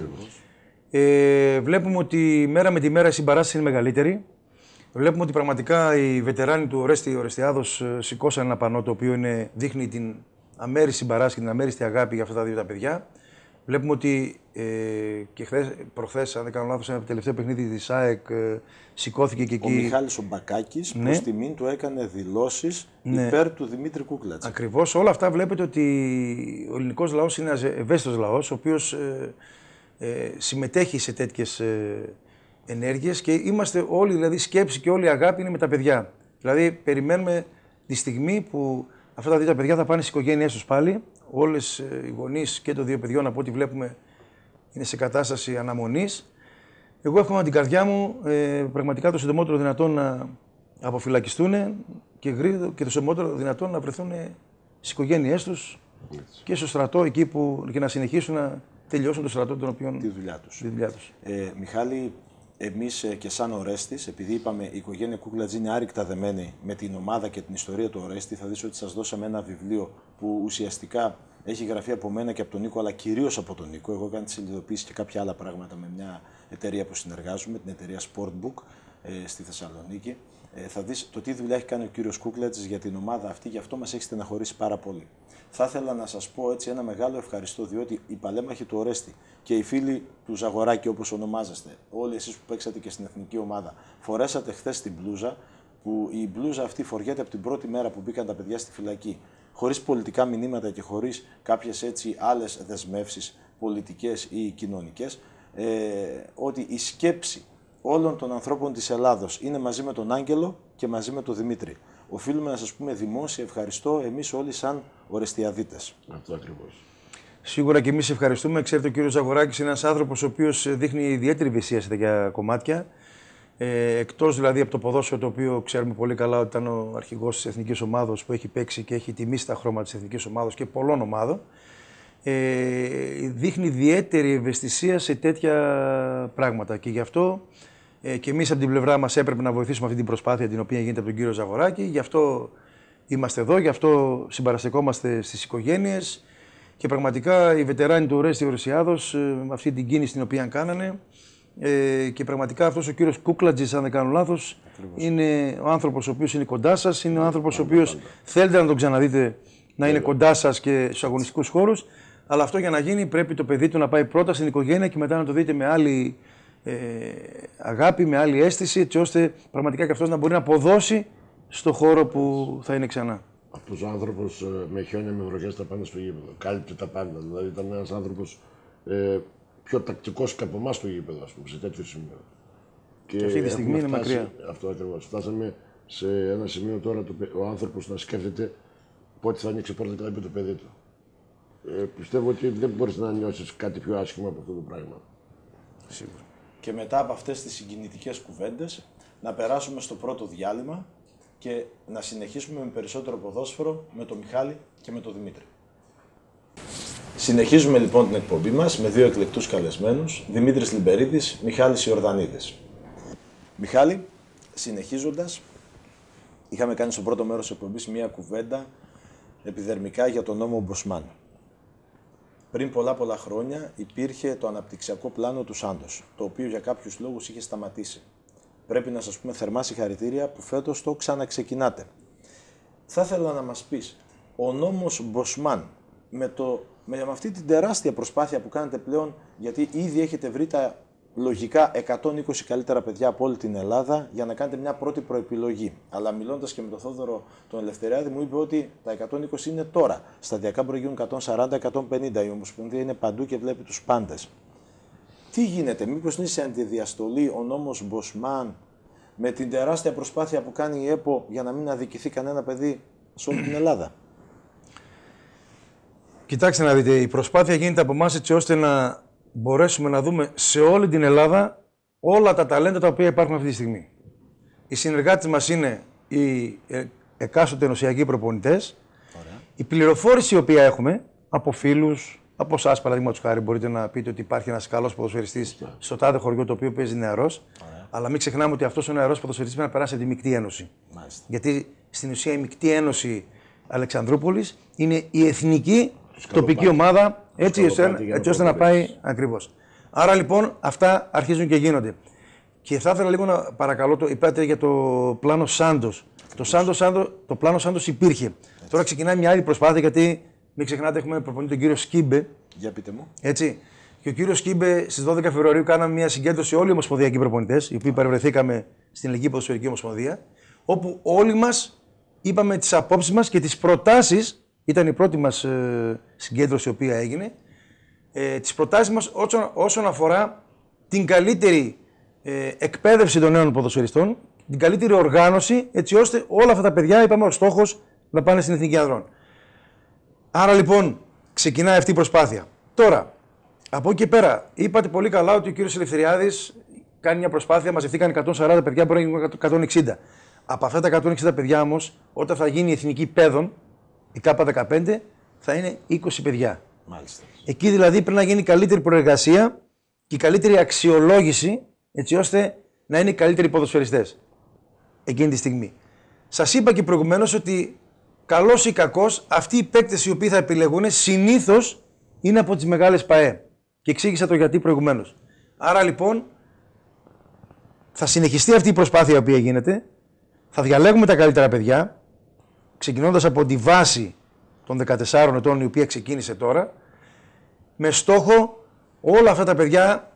Ε, βλέπουμε ότι μέρα με τη μέρα η συμπαράσταση είναι μεγαλύτερη. Βλέπουμε ότι πραγματικά οι βετεράνοι του Ορέστη Ορεστιάδος ε, σηκώσαν ένα πανό το οποίο είναι, δείχνει την αμέριστη συμπαράσταση και την αμέριστη αγάπη για αυτά τα δύο τα παιδιά. Βλέπουμε ότι ε, και χθες, προχθές, αν δεν κάνω λάθος, ένα τελευταίο παιχνίδι της ΑΕΚ ε, σηκώθηκε και εκεί. Ο Μιχάλης ο Μπακάκης ναι. προς τιμήν του έκανε δηλώσεις ναι. υπέρ του Δημήτρη Κούκλατσα. Ακριβώς. Όλα αυτά βλέπετε ότι ο ελληνικός λαός είναι ένας ευαίσθητος λαός, ο οποίος ε, ε, συμμετέχει σε τέτοιες ε, ενέργειες και είμαστε όλοι, δηλαδή σκέψη και όλη η αγάπη είναι με τα παιδιά. Δηλαδή περιμένουμε τη στιγμή που αυτά τα δύο τα παιδιά θα πάνε στις οικογένειές τους πάλι, όλες ε, οι γονείς και των δύο παιδιών από ό,τι βλέπουμε είναι σε κατάσταση αναμονής. Εγώ εύχομαι την καρδιά μου ε, πραγματικά το συντομότερο δυνατόν να αποφυλακιστούν και, και το συντομότερο δυνατόν να βρεθούν στις οικογένειές τους και στο στρατό εκεί που και να συνεχίσουν να τελειώσουν το στρατό τον οποίο. Τη δουλειά τους. τους. Ε, Μιχάλη, εμείς ε, και σαν Ορέστη, επειδή είπαμε η οικογένεια Κούκλατζή είναι άρρηκτα δεμένη με την ομάδα και την ιστορία του Ορέστη, θα δεις ότι σας δώσαμε ένα βιβλίο που ουσιαστικά έχει γραφεί από μένα και από τον Νίκο, αλλά κυρίως από τον Νίκο. Εγώ έκανα τη συνειδητοποίηση και κάποια άλλα πράγματα με μια εταιρεία που συνεργάζομαι, την εταιρεία Sportbook ε, στη Θεσσαλονίκη. Ε, θα δεις το τι δουλειά έχει κάνει ο κύριος Κούκλετ για την ομάδα αυτή, γι' αυτό μας έχει στεναχωρήσει πάρα πολύ. Θα ήθελα να σας πω έτσι ένα μεγάλο ευχαριστώ, διότι οι παλέμαχοι του Ορέστη και οι φίλοι του Ζαγοράκη, όπως ονομάζεστε, όλοι εσείς που παίξατε και στην εθνική ομάδα, φορέσατε χθες την μπλούζα, που η μπλούζα αυτή φοριέται από την πρώτη μέρα που μπήκαν τα παιδιά στη φυλακή χωρίς πολιτικά μηνύματα και χωρίς κάποιες έτσι άλλες δεσμεύσεις πολιτικές ή κοινωνικές, ε, ότι η σκέψη όλων των ανθρώπων της Ελλάδος είναι μαζί με τον Άγγελο και μαζί με τον Δημήτρη. Οφείλουμε να σας πούμε δημόσια ευχαριστώ εμείς όλοι σαν ορεστιαδίτες. Αυτό ακριβώς. Σίγουρα και εμείς ευχαριστούμε. Ξέρετε, ο κύριος Ζαγοράκης είναι ένας άνθρωπος ο οποίος δείχνει ιδιαίτερη ευαισθησία σε τέτοια κομμάτια. Ε, εκτός δηλαδή από το ποδόσφαιρο το οποίο ξέρουμε πολύ καλά ότι ήταν ο αρχηγός της εθνικής ομάδος που έχει παίξει και έχει τιμήσει τα χρώματα της εθνικής ομάδος και πολλών ομάδων ε, δείχνει ιδιαίτερη ευαισθησία σε τέτοια πράγματα και γι' αυτό ε, και εμείς από την πλευρά μας έπρεπε να βοηθήσουμε αυτή την προσπάθεια την οποία γίνεται από τον κύριο Ζαγοράκη. Γι' αυτό είμαστε εδώ, γι' αυτό συμπαραστεκόμαστε στις οικογένειες. Και πραγματικά οι βετεράνοι του Ρέστη Ορεσιάδος ε, με αυτή την κίνηση την οποία κάνανε ε, και πραγματικά αυτός ο κύριος Κούκλατζης, αν δεν κάνω λάθος, είναι ο άνθρωπος ο οποίος είναι κοντά σας, είναι ο άνθρωπος ο οποίος θέλετε να τον ξαναδείτε να είναι κοντά σας και στους αγωνιστικούς χώρους. Αλλά αυτό για να γίνει πρέπει το παιδί του να πάει πρώτα στην οικογένεια και μετά να το δείτε με άλλη ε, αγάπη, με άλλη αίσθηση, έτσι ώστε πραγματικά και αυτός να μπορεί να αποδώσει στο χώρο που θα είναι ξανά. Αυτός ο άνθρωπος ε, με χιόνια, με βροχές τα πάντα στο γήπεδο. Κάλυπτε τα πάντα. Δηλαδή ήταν ένας άνθρωπος ε, πιο τακτικός και από εμάς στο γήπεδο, ας πούμε, σε τέτοιο σημείο. Και αυτή τη στιγμή είναι μακριά. Αυτό ακριβώς. Φτάσαμε σε ένα σημείο τώρα το, ο άνθρωπος να σκέφτεται πότε θα ανοίξει πόρτα και θα πει το παιδί του. Ε, πιστεύω ότι δεν μπορείς να νιώσεις κάτι πιο άσχημο από αυτό το πράγμα. Σίγουρα. Και μετά από αυτές τις συγκινητικές κουβέντες, να περάσουμε στο πρώτο διάλειμμα και να συνεχίσουμε με περισσότερο ποδόσφαιρο με τον Μιχάλη και με τον Δημήτρη. Συνεχίζουμε λοιπόν την εκπομπή μας με δύο εκλεκτούς καλεσμένους, Δημήτρης Λιμπερίδης, Μιχάλης Ιορδανίδης. Μιχάλη, συνεχίζοντας, είχαμε κάνει στο πρώτο μέρος της εκπομπής μία κουβέντα επιδερμικά για τον νόμο Μποσμάν. Πριν πολλά πολλά χρόνια υπήρχε το αναπτυξιακό πλάνο του Σάντος, το οποίο για κάποιους λόγους είχε σταματήσει. Πρέπει να σας πούμε θερμά συγχαρητήρια που φέτος το ξαναξεκινάτε. Θα ήθελα να μας πεις, ο νόμος Μποσμάν με, το, με αυτή την τεράστια προσπάθεια που κάνετε πλέον, γιατί ήδη έχετε βρει τα λογικά 120 καλύτερα παιδιά από όλη την Ελλάδα για να κάνετε μια πρώτη προεπιλογή. Αλλά μιλώντας και με τον Θόδωρο τον Ελευθεριάδη, μου είπε ότι τα 120 είναι τώρα. Σταδιακά προγίνουν 140-150. Η Ομοσπονδία είναι παντού και βλέπει τους πάντες. Τι γίνεται, μήπως είναι σε αντιδιαστολή ο νόμος Μποσμάν με την τεράστια προσπάθεια που κάνει η ΕΠΟ για να μην αδικηθεί κανένα παιδί σε όλη την Ελλάδα; Κοιτάξτε να δείτε, η προσπάθεια γίνεται από εμάς έτσι ώστε να μπορέσουμε να δούμε σε όλη την Ελλάδα όλα τα ταλέντα τα οποία υπάρχουν αυτή τη στιγμή. Οι συνεργάτες μας είναι οι ε, εκάστοτε ενωσιακοί προπονητές. Η πληροφόρηση η οποία έχουμε από φίλους, από εσάς παραδείγματος χάρη, μπορείτε να πείτε ότι υπάρχει ένας καλός ποδοσφαιριστής στο τάδε χωριό το οποίο παίζει νεαρός. Αλλά μην ξεχνάμε ότι αυτός ο νεαρός ποδοσφαιριστής πρέπει να περάσει από τη μεικτή ένωση. Μάλιστα. Γιατί στην ουσία η μεικτή ένωση Αλεξανδρούπολης είναι η εθνική τοπική ομάδα έτσι, ώστε, έτσι ώστε να πάει ακριβώς. Άρα λοιπόν αυτά αρχίζουν και γίνονται. Και θα ήθελα λίγο να παρακαλώ, το είπατε για το πλάνο Σάντος. Το, Σάντος, Σάντο, το πλάνο Σάντος υπήρχε. Τώρα ξεκινάει μια άλλη προσπάθεια γιατί μην ξεχνάτε, έχουμε προπονητή τον κύριο Σκίμπε. Για πείτε μου. Έτσι. Και ο κύριος Σκίμπε στις 12 Φεβρουαρίου κάναμε μια συγκέντρωση όλοι οι ομοσπονδιακοί προπονητές, οι οποίοι παρευρεθήκαμε στην Ελληνική Ποδοσφαιρική Ομοσπονδία, όπου όλοι μας είπαμε τις απόψεις μας και τις προτάσεις ήταν η πρώτη μας ε, συγκέντρωση η οποία έγινε. Ε, τις προτάσεις μας όσον, όσον αφορά την καλύτερη ε, εκπαίδευση των νέων ποδοσφαιριστών, την καλύτερη οργάνωση, έτσι ώστε όλα αυτά τα παιδιά, είπαμε, ο στόχος να πάνε στην Εθνική Ανδρών. Άρα λοιπόν ξεκινάει αυτή η προσπάθεια. Τώρα, από εκεί και πέρα, είπατε πολύ καλά ότι ο κύριος Ελευθεριάδης κάνει μια προσπάθεια, μαζευτήκαν 140 παιδιά, μπορεί να γίνουν 160. Από αυτά τα 160 παιδιά όμως, όταν θα γίνει η εθνική παιδών, η K15 θα είναι 20 παιδιά. Μάλιστα. Εκεί δηλαδή πρέπει να γίνει καλύτερη προεργασία και καλύτερη αξιολόγηση έτσι ώστε να είναι οι καλύτεροι ποδοσφαιριστές εκείνη τη στιγμή. Σας είπα και προηγουμένως ότι καλός ή κακός αυτοί οι παίκτες οι οποίοι θα επιλεγούν συνήθως είναι από τις μεγάλες ΠαΕ. Και εξήγησα το γιατί προηγουμένως. Άρα λοιπόν θα συνεχιστεί αυτή η προσπάθεια η οποία γίνεται. Θα διαλέγουμε τα καλύτερα παιδιά ξεκινώντας από τη βάση των 14 ετών η οποία ξεκίνησε τώρα, με στόχο όλα αυτά τα παιδιά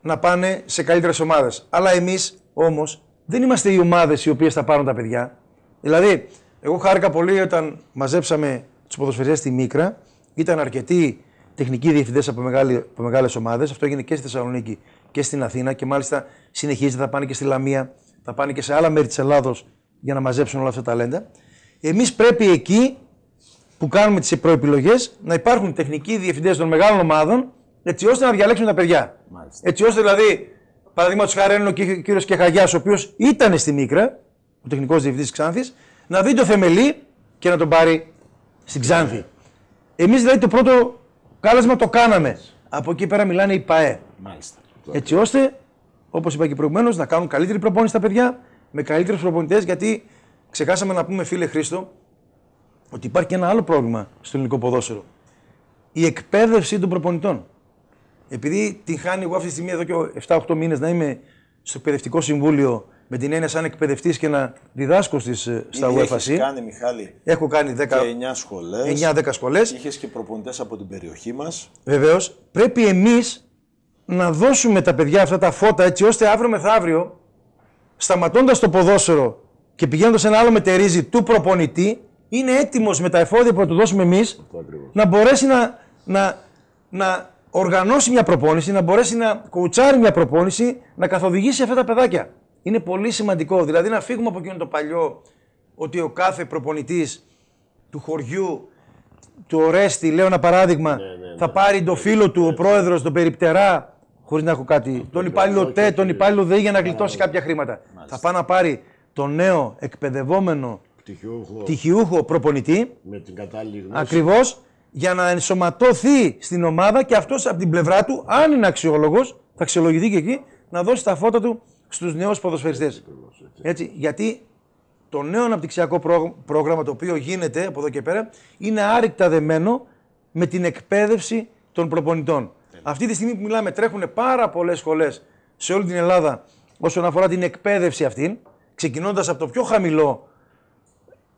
να πάνε σε καλύτερες ομάδες. Αλλά εμείς όμως δεν είμαστε οι ομάδες οι οποίες θα πάρουν τα παιδιά. Δηλαδή, εγώ χάρηκα πολύ όταν μαζέψαμε τους ποδοσφαιριστές στη Μίκρα, ήταν αρκετοί τεχνικοί διευθυντές από, μεγάλη, από μεγάλες ομάδες, αυτό έγινε και στη Θεσσαλονίκη και στην Αθήνα και μάλιστα συνεχίζεται, θα πάνε και στη Λαμία, θα πάνε και σε άλλα μέρη της Ελλάδος για να μαζέψουν όλα αυτά τα ταλέντα. Εμείς πρέπει εκεί που κάνουμε τις προεπιλογές να υπάρχουν τεχνικοί διευθυντές των μεγάλων ομάδων έτσι ώστε να διαλέξουν τα παιδιά. Μάλιστα. Έτσι ώστε δηλαδή, παραδείγματος χάρη, είναι ο κύριο Κεχαγιάς, ο οποίος ήταν στη Μίκρα, ο τεχνικός διευθυντής της Ξάνθης, να δει το θεμελί και να τον πάρει στην Ξάνθη. Εμείς δηλαδή το πρώτο κάλεσμα το κάναμε. Από εκεί πέρα μιλάνε οι ΠαΕ. Μάλιστα. Έτσι ώστε, όπως είπα και προηγουμένως, να κάνουν καλύτερη προπόνηση τα παιδιά με καλύτερους προπονητές γιατί Ξεχάσαμε να πούμε, φίλε Χρήστο, ότι υπάρχει και ένα άλλο πρόβλημα στο ελληνικό ποδόσφαιρο. Η εκπαίδευση των προπονητών. Επειδή την χάνει εγώ αυτή τη στιγμή εδώ και 7-8 μήνες να είμαι στο εκπαιδευτικό συμβούλιο με την έννοια σαν εκπαιδευτής και να διδάσκω στις, ε, στα UEFA. Έχεις κάνει, Μιχάλη, Έχω κάνει 10, και 9 σχολές. 9-10 σχολές. Είχες και προπονητές από την περιοχή μας. Βεβαίως, πρέπει εμείς να δώσουμε τα παιδιά αυτά τα φώτα έτσι ώστε αύριο μεθαύριο, σταματώντας το ποδόσφαιρο και πηγαίνοντας σε ένα άλλο μετερίζει του προπονητή, είναι έτοιμος με τα εφόδια που θα του δώσουμε εμείς να μπορέσει να, να, να οργανώσει μια προπόνηση, να μπορέσει να κουτσάρει μια προπόνηση, να καθοδηγήσει αυτά τα παιδάκια. Είναι πολύ σημαντικό. Δηλαδή να φύγουμε από εκείνο το παλιό ότι ο κάθε προπονητής του χωριού, του Ορέστη, λέω ένα παράδειγμα, θα πάρει το φίλο του, ο πρόεδρος, τον περιπτερά, χωρίς να έχω κάτι, τον υπάλληλο ΤΕ, τον υπάλληλο ΔΕ για να γλιτώσει κάποια χρήματα. Θα πάει να πάρει τον νέο εκπαιδευόμενο Πτυχιούχο πτυχιούχο προπονητή, με την κατάλληλη γνώση. ακριβώς για να ενσωματωθεί στην ομάδα και αυτός από την πλευρά του, αν είναι αξιόλογος, θα αξιολογηθεί και εκεί, να δώσει τα φώτα του στους νέους ποδοσφαιριστές. Έτσι, γιατί το νέο αναπτυξιακό πρό- πρόγραμμα το οποίο γίνεται από εδώ και πέρα είναι άρρηκτα δεμένο με την εκπαίδευση των προπονητών. Αυτή τη στιγμή που μιλάμε τρέχουν πάρα πολλές σχολές σε όλη την Ελλάδα όσον αφορά την εκπαίδευση αυτήν, ξεκινώντας από το πιο χαμηλό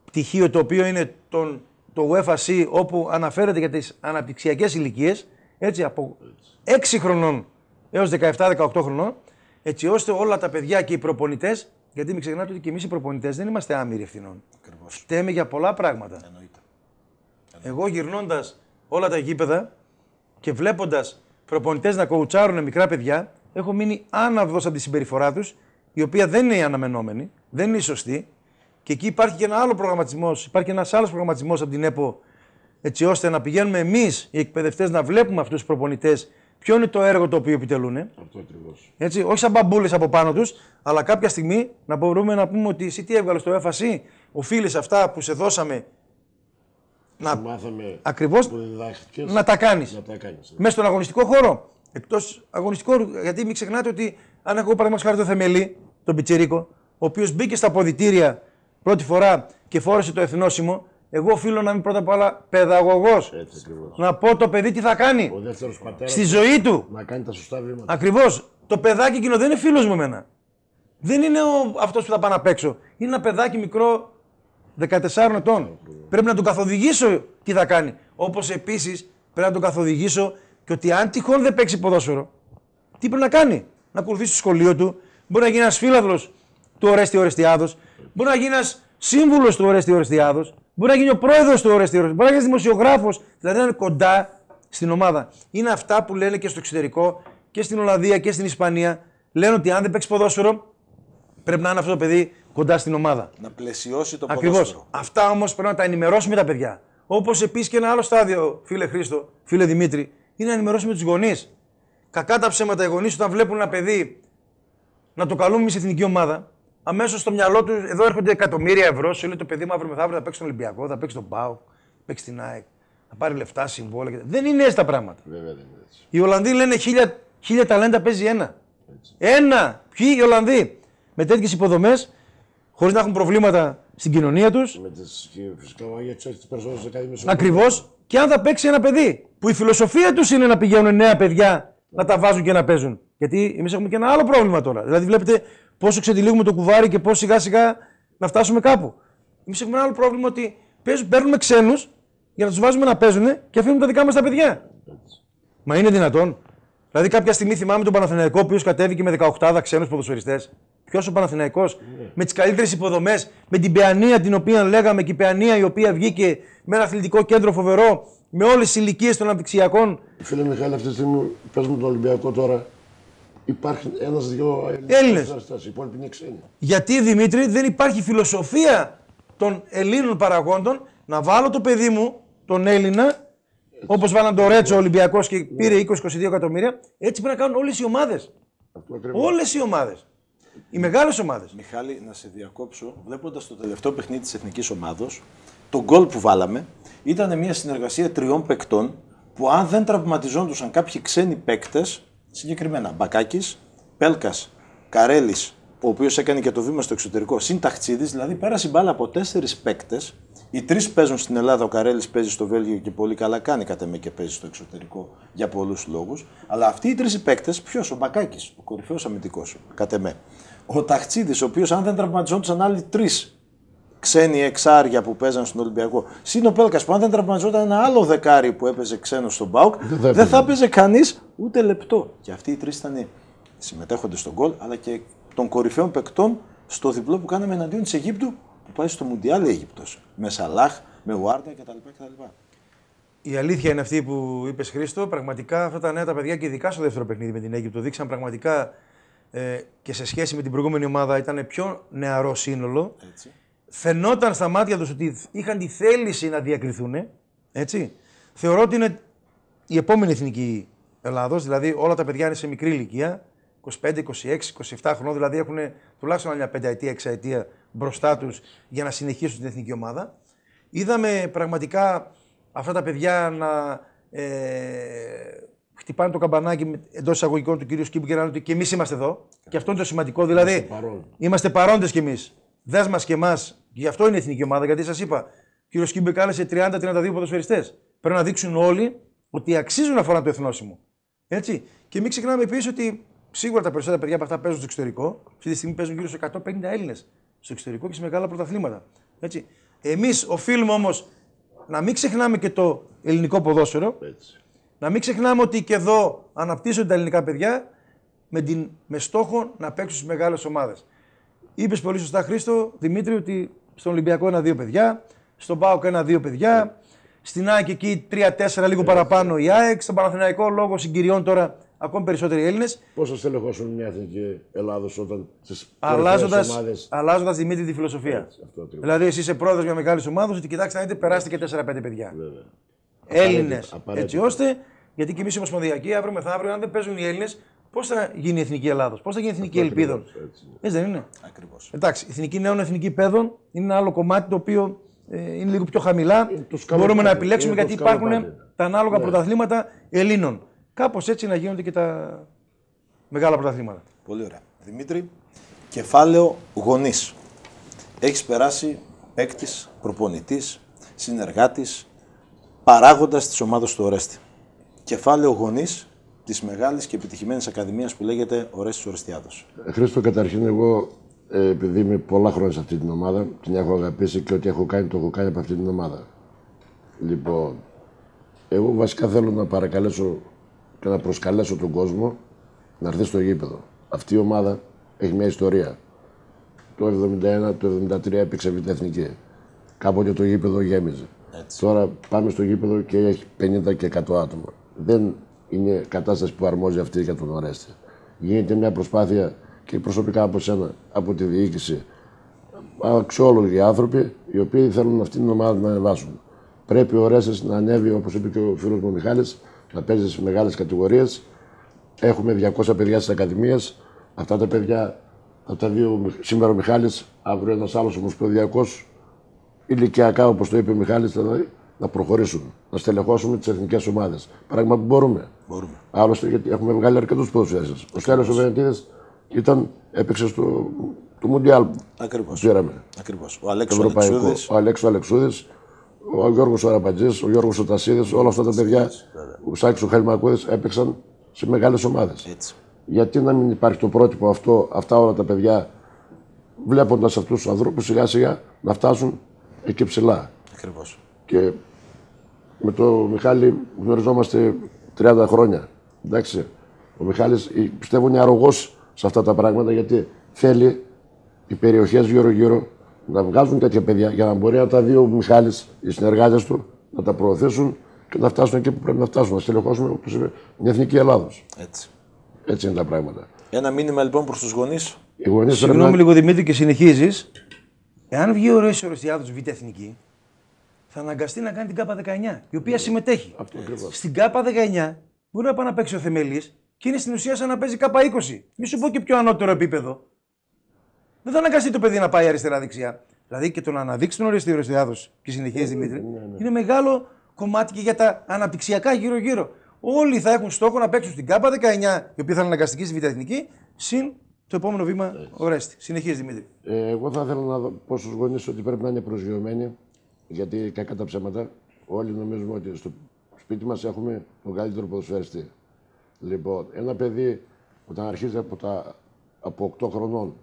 πτυχίο το οποίο είναι τον, το UEFA C όπου αναφέρεται για τις αναπτυξιακές ηλικίες, έτσι από 6 χρονών έως 17-18 χρονών, έτσι ώστε όλα τα παιδιά και οι προπονητές, γιατί μην ξεχνάτε ότι και εμείς οι προπονητές δεν είμαστε άμυροι ευθυνών. Φταίμε για πολλά πράγματα. Εγώ γυρνώντας όλα τα γήπεδα και βλέποντας προπονητές να κοουτσάρουν μικρά παιδιά, έχω μείνει άναυδος από τη συμπεριφορά τους, η οποία δεν είναι η αναμενόμενη, δεν είναι η σωστή. Και εκεί υπάρχει και ένα άλλο προγραμματισμός, υπάρχει και ένας άλλος προγραμματισμός από την ΕΠΟ, έτσι ώστε να πηγαίνουμε εμείς οι εκπαιδευτές να βλέπουμε αυτούς τους προπονητές ποιο είναι το έργο το οποίο επιτελούν. Αυτό ακριβώς. Έτσι, όχι σαν μπαμπούλες από πάνω τους, αλλά κάποια στιγμή να μπορούμε να πούμε ότι εσύ τι έβγαλες στο ΕΦΑΣΥ, οφείλεις αυτά που σε δώσαμε να, Μάθαμε ακριβώς που διδάχτηκες να τα κάνεις. να τα κάνεις. Μέσα στον αγωνιστικό χώρο. Εκτός αγωνιστικού χώρου. Γιατί μην ξεχνάτε ότι αν έχω παραδείγματος χάρη το Θεμελή, τον Πιτσερίκο, ο οποίος μπήκε στα αποδητήρια πρώτη φορά και φόρεσε το εθνόσημο, εγώ οφείλω να είμαι πρώτα απ' όλα παιδαγωγός. Έτσι ακριβώς. Να πω το παιδί τι θα κάνει Ο δεύτερος πατέρας στη ζωή του. να κάνει τα σωστά βήματα. Ακριβώς. Το παιδάκι εκείνο δεν είναι φίλος μου εμένα. Δεν είναι αυτός που θα πάω να παίξω. Είναι ένα παιδάκι μικρό 14 ετών. Πρέπει να τον καθοδηγήσω τι θα κάνει. Όπως επίσης πρέπει να τον καθοδηγήσω και ότι αν τυχόν δεν παίξει ποδόσφαιρο, τι πρέπει να κάνει; Να ακολουθήσει το σχολείο του. Μπορεί να γίνει ένας φίλαδρο του Ορέστη Ορεστιάδος. Μπορεί να γίνει ένας σύμβουλος του Ορέστη Ορεστιάδος. Μπορεί να γίνει ο πρόεδρος του Ορέστη Ορεστιάδος. Μπορεί να γίνει δημοσιογράφος. Δηλαδή να είναι κοντά στην ομάδα. Είναι αυτά που λένε και στο εξωτερικό και στην Ολλανδία και στην Ισπανία. Λένε ότι αν δεν παίξει ποδόσφαιρο, πρέπει να είναι αυτό το παιδί κοντά στην ομάδα. Να πλαισιώσει το Ακριβώς. ποδόσφαιρο. Αυτά όμως πρέπει να τα ενημερώσουμε τα παιδιά. Όπως επίσης και ένα άλλο στάδιο, φίλε Χρήστο, φίλε Δημήτρη, είναι να ενημερώσουμε τους γονείς. Κακά τα ψέματα οι γονείς όταν βλέπουν ένα παιδί να το καλούμε σε εθνική ομάδα, αμέσως στο μυαλό του εδώ έρχονται εκατομμύρια ευρώ. Σου λέει το παιδί μου αύριο μεθαύριο θα παίξει στον Ολυμπιακό, θα παίξει τον Πάο, θα παίξει την ΑΕΚ, θα πάρει λεφτά, συμβόλαια. και- Δεν είναι έτσι τα πράγματα. Βέβαια δεν είναι έτσι. Οι Ολλανδοί λένε χίλια, χίλια ταλέντα παίζει ένα. Ένα! Ποιοι οι Ολλανδοί; Με τέτοιες υποδομές, χωρίς να έχουν προβλήματα στην κοινωνία τους, Με τις, και φυσικά ο Άγιαξ έχει τις περισσότερες ακαδημίε. ακριβώς και αν θα παίξει ένα παιδί. Που η φιλοσοφία τους είναι να πηγαίνουν νέα παιδιά να τα βάζουν και να παίζουν. Γιατί εμείς έχουμε και ένα άλλο πρόβλημα τώρα. Δηλαδή, βλέπετε πόσο ξετυλίγουμε το κουβάρι και πώς σιγά σιγά να φτάσουμε κάπου. Εμείς έχουμε ένα άλλο πρόβλημα ότι παίζουν, παίρνουμε ξένους για να τους βάζουμε να παίζουν και αφήνουμε τα δικά μας τα παιδιά. Μα είναι δυνατόν. Δηλαδή, κάποια στιγμή θυμάμαι τον Παναθηναϊκό, ο οποίος κατέβηκε με 18 ξένους ποδοσφαιριστές. Ποιος ο Παναθηναϊκός, με τις καλύτερες υποδομές, με την Παιανία την οποία λέγαμε και η Παιανία η οποία βγήκε με ένα αθλητικό κέντρο φοβερό, με όλες τις ηλικίες των αναπτυξιακών. Φίλε Μιχάλη, αυτή τη στιγμή παίζουμε τον Ολυμπιακό τώρα. Υπάρχει ένα-δύο Έλληνες. Οι υπόλοιποι είναι ξένοι. Γιατί Δημήτρη δεν υπάρχει φιλοσοφία των Ελλήνων παραγόντων να βάλω το παιδί μου, τον Έλληνα, όπως βάλαν το Ρέτσο Ολυμπιακός και πήρε 20-22 εκατομμύρια, έτσι πρέπει να κάνουν όλες οι ομάδες. Αυτό ακριβώς. Όλες οι ομάδες. Οι μεγάλες ομάδες. Μιχάλη, να σε διακόψω. Βλέποντας το τελευταίο παιχνίδι της εθνικής ομάδος, το γκολ που βάλαμε ήταν μια συνεργασία τριών παικτών που αν δεν τραυματιζόντουσαν κάποιοι ξένοι παίκτες, συγκεκριμένα Μπακάκης, Πέλκας, Καρέλης, ο οποίος έκανε και το βήμα στο εξωτερικό, συν Ταχτσίδη, δηλαδή πέρασε η μπάλα από τέσσερις παίκτες. Οι τρεις παίζουν στην Ελλάδα, ο Καρέλης παίζει στο Βέλγιο και πολύ καλά κάνει κατά με και παίζει στο εξωτερικό για πολλούς λόγους. Αλλά αυτοί οι τρεις παίκτες, ποιος, ο Μπακάκης, ο κορυφαίος αμυντικός, κατά με. Ο Ταχτσίδη, ο οποίος αν δεν τραυματιζόντουσαν άλλοι τρεις ξένοι εξάρια που παίζαν στον Ολυμπιακό. Συν ο Πέλκας που αν δεν τραυματιζόταν ένα άλλο δεκάρι που έπαιζε ξένο στον Μπάουκ, θα δεν έπαιζε. θα έπαιζε κανείς ούτε λεπτό. Και αυτοί οι τρεις ήταν συμμετέχοντες στον γκολ, αλλά και των κορυφαίων παικτών στο διπλό που κάναμε εναντίον της Αιγύπτου που πάει στο Μουντιάλ Αίγυπτο. Με Σαλάχ, με Γουάρντα κτλ. κτλ. Η αλήθεια είναι αυτή που είπες Χρήστο. Πραγματικά αυτά τα νέα τα παιδιά και ειδικά στο δεύτερο παιχνίδι με την Αίγυπτο δείξαν πραγματικά ε, και σε σχέση με την προηγούμενη ομάδα ήταν πιο νεαρό σύνολο. Έτσι. Φαινόταν στα μάτια τους ότι είχαν τη θέληση να διακριθούν. Έτσι. Θεωρώ ότι είναι η επόμενη εθνική Ελλάδος, δηλαδή όλα τα παιδιά είναι σε μικρή ηλικία. 25, 26, 27 χρόνια, δηλαδή έχουν τουλάχιστον μια πενταετία, εξαετία μπροστά τους για να συνεχίσουν την εθνική ομάδα. Είδαμε πραγματικά αυτά τα παιδιά να ε, χτυπάνε το καμπανάκι εντός εισαγωγικών του κυρίου Σκύμπου και να λένε ότι και εμείς είμαστε εδώ. Και αυτό είναι το σημαντικό. Δηλαδή, παρόν. είμαστε παρόντες κι εμείς. Δες μας και εμάς. Γι' αυτό είναι η εθνική ομάδα. Γιατί σας είπα, ο κύριο Σκύμπου κάλεσε 30-32 ποδοσφαιριστές. Πρέπει να δείξουν όλοι ότι αξίζουν να φοράνε το εθνόσημο. Έτσι. Και μην ξεχνάμε επίσης ότι σίγουρα τα περισσότερα παιδιά από αυτά παίζουν στο εξωτερικό. Αυτή τη στιγμή παίζουν γύρω σε 150 Έλληνες στο εξωτερικό και σε μεγάλα πρωταθλήματα. Έτσι. Εμείς οφείλουμε όμως να μην ξεχνάμε και το ελληνικό ποδόσφαιρο. Έτσι. Να μην ξεχνάμε ότι και εδώ αναπτύσσονται τα ελληνικά παιδιά με, την, με στόχο να παίξουν στις μεγάλες ομάδες. Είπες πολύ σωστά, Χρήστο, Δημήτρη, ότι στον Ολυμπιακό ένα-δύο παιδιά, στον Πάοκ ένα-δύο παιδιά, στην ΑΕΚ εκεί τρία-τέσσερα λίγο παραπάνω η ΑΕΚ, στον Παναθηναϊκό λόγω συγκυριών τώρα ακόμη περισσότεροι Έλληνες. Πώ θα στελεχώσουν μια εθνική Ελλάδος όταν στις Αλλάζοντα ομάδε. αλλάζοντας, Δημήτρη τη φιλοσοφία. Αυτό ακριβώς. Δηλαδή, εσύ είσαι πρόεδρος μιας μεγάλης ομάδα, ότι κοιτάξτε να δείτε, περάστε και 4-5 παιδιά. Βέβαια. Έλληνες. απαραίτητο. Έτσι ώστε, γιατί και εμείς οι Ομοσπονδιακοί, αύριο μεθαύριο, αν δεν παίζουν οι Έλληνες, πώς θα γίνει η εθνική Ελλάδος, πώς θα γίνει η εθνική ελπίδων; ακριβώς, έτσι. Έτσι δεν είναι; Ακριβώς. Εντάξει, η εθνική νέων, εθνική παιδών είναι ένα άλλο κομμάτι το οποίο ε, είναι λίγο πιο χαμηλά. το σκαλοπάτι. Μπορούμε να επιλέξουμε Είναι το γιατί υπάρχουν σκαλοπάτι. τα ανάλογα Ναι. πρωταθλήματα Ελλήνων. Κάπως έτσι να γίνονται και τα μεγάλα πρωταθλήματα. Πολύ ωραία. Δημήτρη, κεφάλαιο γονείς. Έχεις περάσει παίκτης, προπονητής, συνεργάτης, παράγοντας της ομάδας του Ορέστη. Κεφάλαιο γονείς της μεγάλης και επιτυχημένης ακαδημίας που λέγεται Ορέστης Ορεστιάδος. Ε, Χρήστο, καταρχήν εγώ, ε, επειδή είμαι πολλά χρόνια σε αυτή την ομάδα, την έχω αγαπήσει και ό,τι έχω κάνει το έχω κάνει από αυτή την ομάδα. Λοιπόν, εγώ βασικά θέλω να παρακαλέσω και να προσκαλέσω τον κόσμο να έρθει στο γήπεδο. Αυτή η ομάδα έχει μια ιστορία. Το 71, το 73 έπαιξε β' εθνική. Κάποτε το γήπεδο γέμιζε. Τώρα πάμε στο γήπεδο και έχει 50 και 100 άτομα. Δεν είναι κατάσταση που αρμόζει αυτή για τον Ορέστη. Γίνεται μια προσπάθεια και προσωπικά από σένα, από τη διοίκηση, αξιόλογοι άνθρωποι οι οποίοι θέλουν αυτή την ομάδα να ανεβάσουν. Πρέπει ο Ρέσες να ανέβει, όπως είπε και ο φίλος μου ο Μιχάλης, να παίζει σε μεγάλες κατηγορίες. Έχουμε 200 παιδιά στις ακαδημίες. Αυτά τα παιδιά, από τα δύο, σήμερα ο Μιχάλης, αύριο ένας άλλος ομοσπονδιακός, ηλικιακά όπως το είπε ο Μιχάλης, δηλαδή, να προχωρήσουν, να στελεχώσουμε τις εθνικές ομάδες. Πράγμα που μπορούμε. Μπορούμε. Άλλωστε, γιατί έχουμε βγάλει αρκετούς ποδοσφαιριστέ. Ο Στέλιος ο Βενετίδης ήταν, έπαιξε στο το Μουντιάλ Ακριβώς. που πήραμε. Ακριβώς. Ο Το Αλέξο ευρωπαϊκό. Αλεξούδης, Ο Αλέξο Αλεξούδης, ο Γιώργος Αραμπατζή, ο Γιώργος ο Τασίδης, όλα αυτά τα παιδιά, ο Σάκης ο Χαλμακούδη έπαιξαν σε μεγάλες ομάδες. Έτσι. Γιατί να μην υπάρχει το πρότυπο αυτό, αυτά όλα τα παιδιά, βλέποντας αυτούς τους ανθρώπους σιγά σιγά να φτάσουν εκεί ψηλά. Ακριβώς. Και με τον Μιχάλη γνωριζόμαστε 30 χρόνια. Εντάξει. Ο Μιχάλης ε, πιστεύω είναι αρρωγός σε αυτά τα πράγματα γιατί θέλει οι περιοχές γύρω-γύρω να βγάζουν τέτοια παιδιά για να μπορεί να τα δει ο Μιχάλης, οι συνεργάτες του, να τα προωθήσουν και να φτάσουν εκεί που πρέπει να φτάσουν. Να στελεχώσουμε, όπως είπε, μια εθνική Ελλάδος. Έτσι. Έτσι είναι τα πράγματα. Ένα μήνυμα λοιπόν προς τους γονείς. Οι γονείς πρέπει Συγγνώμη να... λίγο Δημήτρη και συνεχίζεις. Εάν βγει ο Ρέσο Ορεστιάδο Β' Εθνική, θα αναγκαστεί να κάνει την ΚΑΠΑ 19, η οποία συμμετέχει. Αυτό ακριβώς. Στην ΚΑΠΑ 19 μπορεί να πάει να παίξει ο Θεμελής και είναι στην ουσία σαν να παίζει ΚΑΠΑ 20. Μη σου πω και πιο ανώτερο επίπεδο. Δεν θα αναγκαστεί το παιδί να πάει αριστερά-δεξιά. Δηλαδή και το να αναδείξει τον Ορέστη Ορεστιάδο και συνεχίζει Δημήτρη, είναι μεγάλο κομμάτι και για τα αναπτυξιακά γύρω-γύρω. Όλοι θα έχουν στόχο να παίξουν στην ΚΑΠΑ 19, η οποία θα είναι αναγκαστική στη Β' Εθνική, συν το επόμενο βήμα ο Ρέστη. Συνεχίζει Δημήτρη. Ε, εγώ θα ήθελα να δω- πω στου γονείς ότι πρέπει να είναι προσγειωμένοι, γιατί κακά τα ψέματα. Όλοι νομίζουμε ότι στο σπίτι μας έχουμε τον καλύτερο ποδοσφαιριστή. Λοιπόν, ένα παιδί όταν αρχίζει από, τα, από 8 χρονών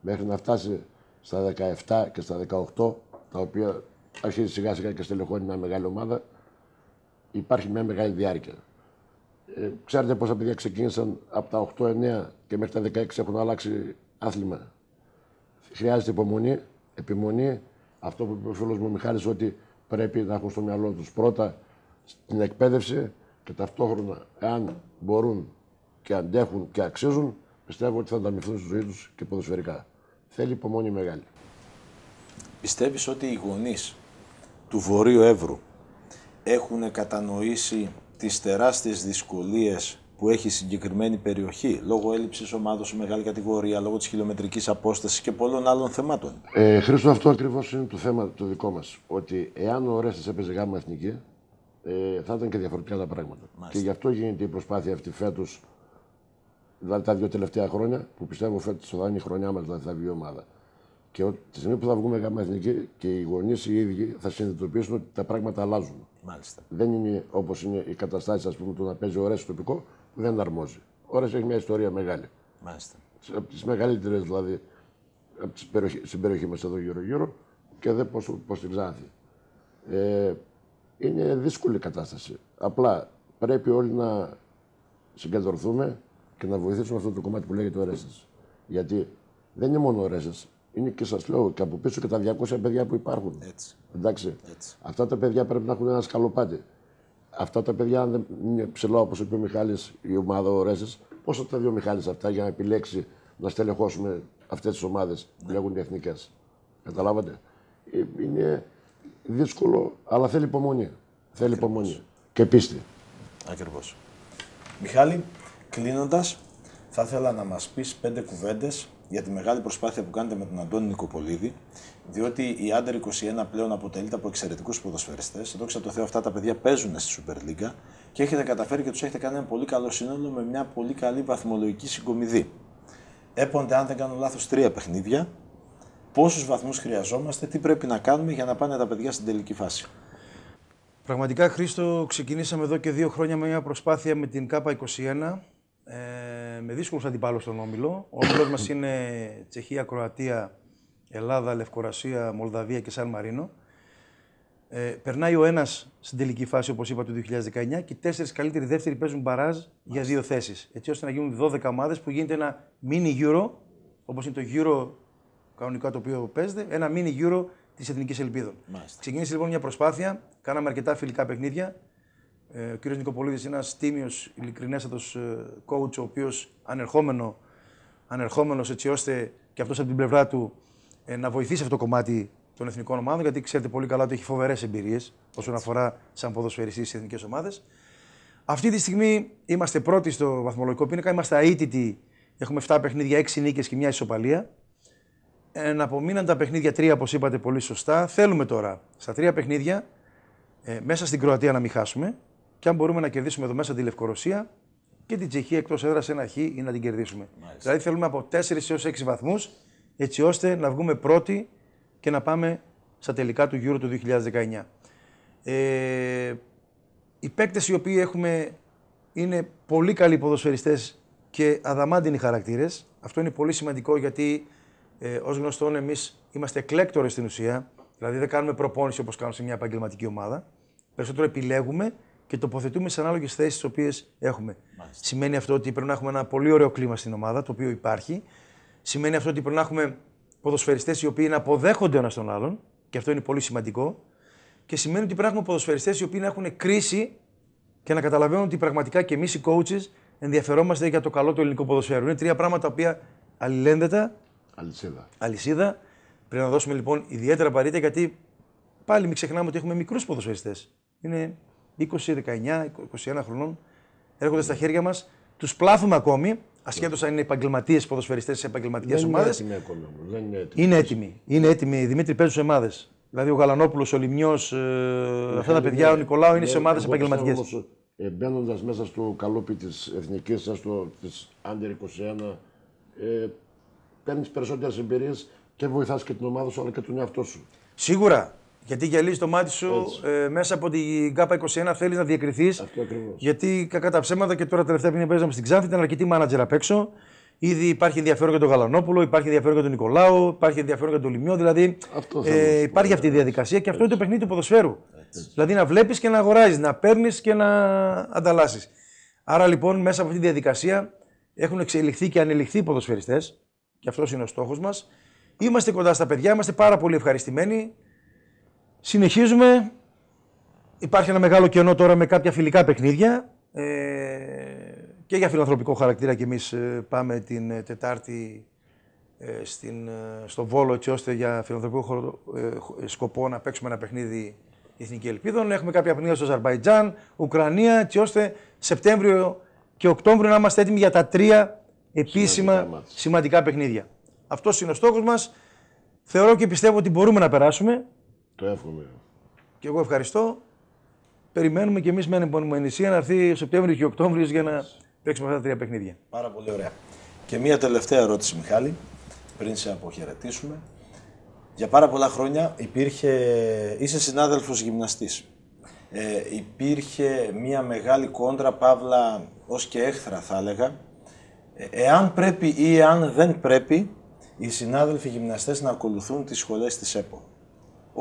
μέχρι να φτάσει στα 17 και στα 18, τα οποία αρχίζει σιγά σιγά και στελεχώνει μια μεγάλη ομάδα, υπάρχει μια μεγάλη διάρκεια. Ε, ξέρετε πόσα παιδιά ξεκίνησαν από τα 8-9 και μέχρι τα 16 έχουν αλλάξει άθλημα. Χρειάζεται υπομονή, επιμονή. Αυτό που είπε ο φίλος μου Μιχάλης ότι πρέπει να έχουν στο μυαλό τους πρώτα την εκπαίδευση και ταυτόχρονα, εάν μπορούν και αντέχουν και αξίζουν, πιστεύω ότι θα ανταμυφθούν στη ζωή τους και ποδοσφαιρικά. Θέλει υπομονή μεγάλη. Πιστεύεις ότι οι γονείς του Βορείου Εύρου έχουν κατανοήσει τις τεράστιες δυσκολίες που έχει η συγκεκριμένη περιοχή λόγω έλλειψης ομάδων σε μεγάλη κατηγορία, λόγω της χιλιομετρικής απόστασης και πολλών άλλων θεμάτων; Ε, Χρήστο, αυτό ακριβώς είναι το θέμα το δικό μας. Ότι εάν ο Ρέστης έπαιζε γάμμα εθνική, ε, θα ήταν και διαφορετικά τα πράγματα. Μάλιστα. Και γι' αυτό γίνεται η προσπάθεια αυτή φέτος, δηλαδή τα δύο τελευταία χρόνια, που πιστεύω φέτος θα είναι η χρονιά μας, δηλαδή θα βγει η ομάδα. Και ο- τη στιγμή που θα βγούμε γάμμα εθνική και οι γονείς οι ίδιοι θα συνειδητοποιήσουν ότι τα πράγματα αλλάζουν. Μάλιστα. Δεν είναι όπως είναι οι καταστάσεις, ας πούμε, του να παίζει ο Ρέστη τοπικό, που δεν αρμόζει. Ο Ρέστη έχει μια ιστορία μεγάλη. Μάλιστα. Από τις μεγαλύτερες δηλαδή από τις περιοχή, στην περιοχή μας εδώ γύρω-γύρω και δεν πώς πώς την Ξάνθη. Ε, είναι δύσκολη η κατάσταση. Απλά πρέπει όλοι να συγκεντρωθούμε και να βοηθήσουμε αυτό το κομμάτι που λέγεται ο Ρέστης. Γιατί δεν είναι μόνο ο Ρέστης. Είναι και σας λέω και από πίσω και τα 200 παιδιά που υπάρχουν. Έτσι. Εντάξει. Έτσι. Αυτά τα παιδιά πρέπει να έχουν ένα σκαλοπάτι. Αυτά τα παιδιά, αν δεν είναι ψηλό όπως είπε ο Μιχάλης, η ομάδα ο Ρέση, πώς θα τα δει ο Μιχάλης αυτά για να επιλέξει να στελεχώσουμε αυτές τις ομάδες που λέγονται εθνικές. Καταλάβατε. Ε, Είναι δύσκολο, αλλά θέλει υπομονή. Θέλει υπομονή. Και πίστη. Ακριβώς. Μιχάλη, κλείνοντας, θα ήθελα να μας πεις πέντε κουβέντες για τη μεγάλη προσπάθεια που κάνετε με τον Αντώνη Νικοπολίδη, διότι η Under 21 πλέον αποτελείται από εξαιρετικούς ποδοσφαιριστές. Δόξα τω Θεώ αυτά τα παιδιά παίζουν στη Super League και έχετε καταφέρει και τους έχετε κάνει ένα πολύ καλό σύνολο με μια πολύ καλή βαθμολογική συγκομιδή. Έπονται, αν δεν κάνω λάθος, τρία παιχνίδια. Πόσους βαθμούς χρειαζόμαστε, τι πρέπει να κάνουμε για να πάνε τα παιδιά στην τελική φάση; Πραγματικά, Χρήστο, ξεκινήσαμε εδώ και δύο χρόνια με μια προσπάθεια με την ΚΑΠΑ 21, ε, με δύσκολους αντιπάλους στον Όμιλο. Ο Όμιλος μας είναι Τσεχία, Κροατία, Ελλάδα, Λευκορασία, Μολδαβία και Σαν Μαρίνο. Ε, περνάει ο ένας στην τελική φάση, όπως είπα, του 2019 και οι τέσσερις καλύτεροι δεύτεροι παίζουν μπαράζ για δύο θέσεις. Έτσι ώστε να γίνουν 12 ομάδες που γίνεται ένα mini Euro, όπως είναι το Euro κανονικά το οποίο παίζεται, ένα mini Euro της Εθνικής Ελπίδων. Μάλιστα. Ξεκίνησε λοιπόν μια προσπάθεια, κάναμε αρκετά φιλικά παιχνίδια. Ε, ο κ. Νικοπολίδης είναι ένας τίμιος, ειλικρινέστατος ε, coach, ο οποίος ανερχόμενο, ανερχόμενος έτσι ώστε και αυτός από την πλευρά του ε, να βοηθήσει αυτό το κομμάτι των εθνικών ομάδων, γιατί ξέρετε πολύ καλά ότι έχει φοβερές εμπειρίες όσον αφορά σαν ποδοσφαιριστής στις εθνικές ομάδες. Αυτή τη στιγμή είμαστε πρώτοι στο βαθμολογικό πίνακα, είμαστε αίτητοι, έχουμε 7 παιχνίδια, 6 νίκες και μια ισοπαλία. Ε, να απομείναν τα παιχνίδια τρία, όπως είπατε πολύ σωστά. Θέλουμε τώρα στα τρία παιχνίδια ε, μέσα στην Κροατία να μην χάσουμε και αν μπορούμε να κερδίσουμε εδώ μέσα τη Λευκορωσία και την Τσεχία εκτός έδρας ένα χ ή να την κερδίσουμε. Δηλαδή θέλουμε από 4 έως 6 βαθμούς έτσι ώστε να βγούμε πρώτοι και να πάμε στα τελικά του Euro του 2019. Ε, οι παίκτες οι οποίοι έχουμε είναι πολύ καλοί ποδοσφαιριστές και αδαμάντινοι χαρακτήρες. Αυτό είναι πολύ σημαντικό γιατί ε, ως γνωστόν εμείς είμαστε εκλέκτορες στην ουσία. Δηλαδή δεν κάνουμε προπόνηση όπως κάνουμε σε μια επαγγελματική ομάδα. Περισσότερο επιλέγουμε και τοποθετούμε σε ανάλογες θέσεις τις οποίες έχουμε. Σημαίνει αυτό ότι πρέπει να έχουμε ένα πολύ ωραίο κλίμα στην ομάδα, το οποίο υπάρχει. Σημαίνει αυτό ότι πρέπει να έχουμε ποδοσφαιριστές οι οποίοι να αποδέχονται ο ένας τον άλλον, και αυτό είναι πολύ σημαντικό. Και σημαίνει ότι πρέπει να έχουμε ποδοσφαιριστές οι οποίοι να έχουν κρίση και να καταλαβαίνουν ότι πραγματικά και εμείς οι coaches ενδιαφερόμαστε για το καλό του ελληνικού ποδοσφαίρου. Είναι τρία πράγματα τα οποία αλληλένδετα, Αλυσίδα. αλυσίδα. Πρέπει να δώσουμε λοιπόν ιδιαίτερα βαρύτητα γιατί πάλι μην ξεχνάμε ότι έχουμε μικρούς ποδοσφαιριστές. Είναι 20, 19, 21 χρονών. Έρχονται στα χέρια μας. Τους πλάθουμε ακόμη, ασχέτως αν είναι επαγγελματίες ποδοσφαιριστές σε επαγγελματικές Δεν είναι ομάδες. έτοιμοι ακόμη όμως. Δεν είναι έτοιμοι. Είναι έτοιμοι. Είναι έτοιμοι. Οι Δημήτρη παίζουν σε ομάδες. Δηλαδή ο Γαλανόπουλος, ο Λιμιό, αυτά τα παιδιά, ο Νικολάου είναι σε ομάδες επαγγελματικές. Μπαίνοντας μέσα στο καλούπι της εθνικής, της Under 21, ε, παίρνεις περισσότερες εμπειρίες και βοηθάς και την ομάδα σου αλλά και τον εαυτό σου. Σίγουρα. Γιατί γυαλίζει το μάτι σου ε, μέσα από την ΚΑΠΑ 21 θέλεις να διακριθεί. Αυτό ακριβώς. Γιατί κακά τα ψέματα και τώρα τελευταία που παίζαμε στην Ξάνθη ήταν αρκετοί μάνατζερ απ' έξω. Ήδη υπάρχει ενδιαφέρον για τον Γαλανόπουλο, υπάρχει ενδιαφέρον για τον Νικολάου, υπάρχει ενδιαφέρον για τον Λιμιό. Δηλαδή Αυτό θέλω να ε, σου υπάρχει αυτή η διαδικασία και αυτό είναι το παιχνίδι του ποδοσφαίρου. Δηλαδή να βλέπεις και να αγοράζεις, να παίρνεις και να ανταλλάσσεις. Άρα λοιπόν μέσα από αυτή τη διαδικασία έχουν εξελιχθεί και ανελιχθεί οι ποδοσφαιριστές και αυτός είναι ο στόχος μας. Είμαστε κοντά στα παιδιά, είμαστε πάρα πολύ ευχαριστημένοι. Συνεχίζουμε. Υπάρχει ένα μεγάλο κενό τώρα με κάποια φιλικά παιχνίδια. Ε, και για φιλανθρωπικό χαρακτήρα και εμείς ε, πάμε την ε, Τετάρτη ε, στην, ε, στο Βόλο έτσι ώστε για φιλανθρωπικό ε, σκοπό να παίξουμε ένα παιχνίδι Εθνική Ελπίδων. Έχουμε κάποια παιχνίδια στο Αζερβαϊτζάν, Ουκρανία, έτσι ώστε Σεπτέμβριο και Οκτώβριο να είμαστε έτοιμοι για τα τρία επίσημα σημαντικά, σημαντικά παιχνίδια. Αυτό είναι ο στόχος μας. Θεωρώ και πιστεύω ότι μπορούμε να περάσουμε. Το εύχομαι. Και εγώ ευχαριστώ. Περιμένουμε και εμείς με ανυπομονησία να έρθει Σεπτέμβριος και Οκτώβριος για να παίξουμε αυτά τα τρία παιχνίδια. Πάρα πολύ ωραία. Και μία τελευταία ερώτηση, Μιχάλη, πριν σε αποχαιρετήσουμε. Για πάρα πολλά χρόνια υπήρχε, είσαι συνάδελφος γυμναστής. Ε, υπήρχε μία μεγάλη κόντρα, παύλα, ως και έχθρα θα έλεγα. Ε, εάν πρέπει ή εάν δεν πρέπει οι συνάδελφοι γυμναστές να ακολουθούν τις σχολές της ΕΠΟ;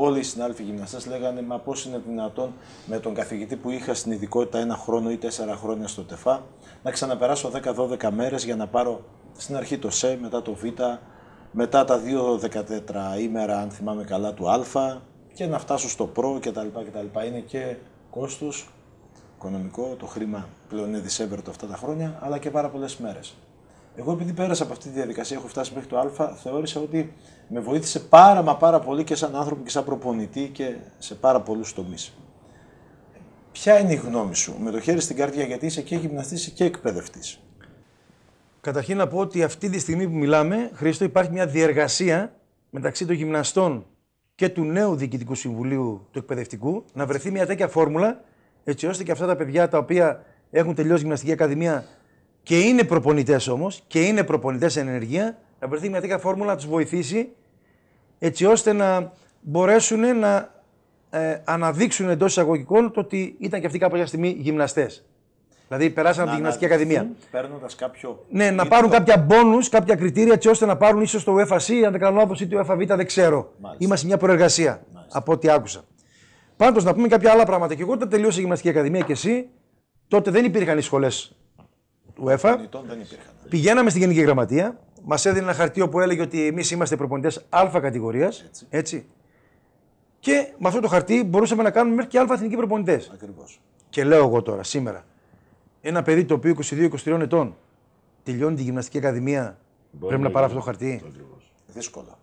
Όλοι οι συνάδελφοι γυμναστές λέγανε «Μα πώς είναι δυνατόν με τον καθηγητή που είχα στην ειδικότητα ένα χρόνο ή τέσσερα χρόνια στο ΤΕΦΑ να ξαναπεράσω 10-12 μέρες για να πάρω στην αρχή το ΣΕ, μετά το Β, μετά τα δύο 14 ημέρα, αν θυμάμαι καλά, του Α και να φτάσω στο προ κτλ. κτλ. Είναι και κόστος οικονομικό, το χρήμα πλέον είναι δισέβερτο αυτά τα χρόνια, αλλά και πάρα πολλές μέρες. Εγώ επειδή πέρασα από αυτή τη διαδικασία, έχω φτάσει μέχρι το Α, θεώρησα ότι με βοήθησε πάρα μα πάρα πολύ και σαν άνθρωπο και σαν προπονητή και σε πάρα πολλούς τομείς. Ποια είναι η γνώμη σου με το χέρι στην καρδιά, γιατί είσαι και γυμναστής και εκπαιδευτής; Καταρχήν να πω ότι αυτή τη στιγμή που μιλάμε, Χρήστο, υπάρχει μια διεργασία μεταξύ των γυμναστών και του νέου Διοικητικού Συμβουλίου του Εκπαιδευτικού να βρεθεί μια τέτοια φόρμουλα, έτσι ώστε και αυτά τα παιδιά τα οποία έχουν τελειώσει γυμναστική ακαδημία και είναι προπονητές όμως και είναι προπονητές σε ενεργεία, να βρεθεί μια τέτοια φόρμουλα να τους βοηθήσει έτσι ώστε να μπορέσουν να ε, αναδείξουν εντός εισαγωγικών το ότι ήταν και αυτοί κάποια στιγμή γυμναστές. Δηλαδή περάσαν από τη γυμναστική ακαδημία. Παίρνοντας κάποιο. Ναι, να πάρουν κάποια μπόνου, κάποια κριτήρια έτσι ώστε να πάρουν ίσως το UFAC, αν δεν κάνω λάθος, ή το UFAV, δεν ξέρω. Μάλιστα. Είμαστε μια προεργασία Μάλιστα. από ό,τι άκουσα. Πάντως να πούμε κάποια άλλα πράγματα. Και εγώ όταν τελείωσα η γυμναστική ακαδημία και εσύ, τότε δεν υπήρχαν οι σχολές του UEFA. Πηγαίναμε στη Γενική Γραμματεία, μας έδινε ένα χαρτί όπου έλεγε ότι εμείς είμαστε προπονητές Α κατηγορίας. Έτσι. έτσι. Και με αυτό το χαρτί μπορούσαμε να κάνουμε μέχρι και Α εθνικοί προπονητές. Ακριβώς. Και λέω εγώ τώρα, σήμερα, ένα παιδί το οποίο 22-23 ετών τελειώνει τη γυμναστική ακαδημία, Μπορεί πρέπει να πάρει αυτό το χαρτί. Δύσκολο.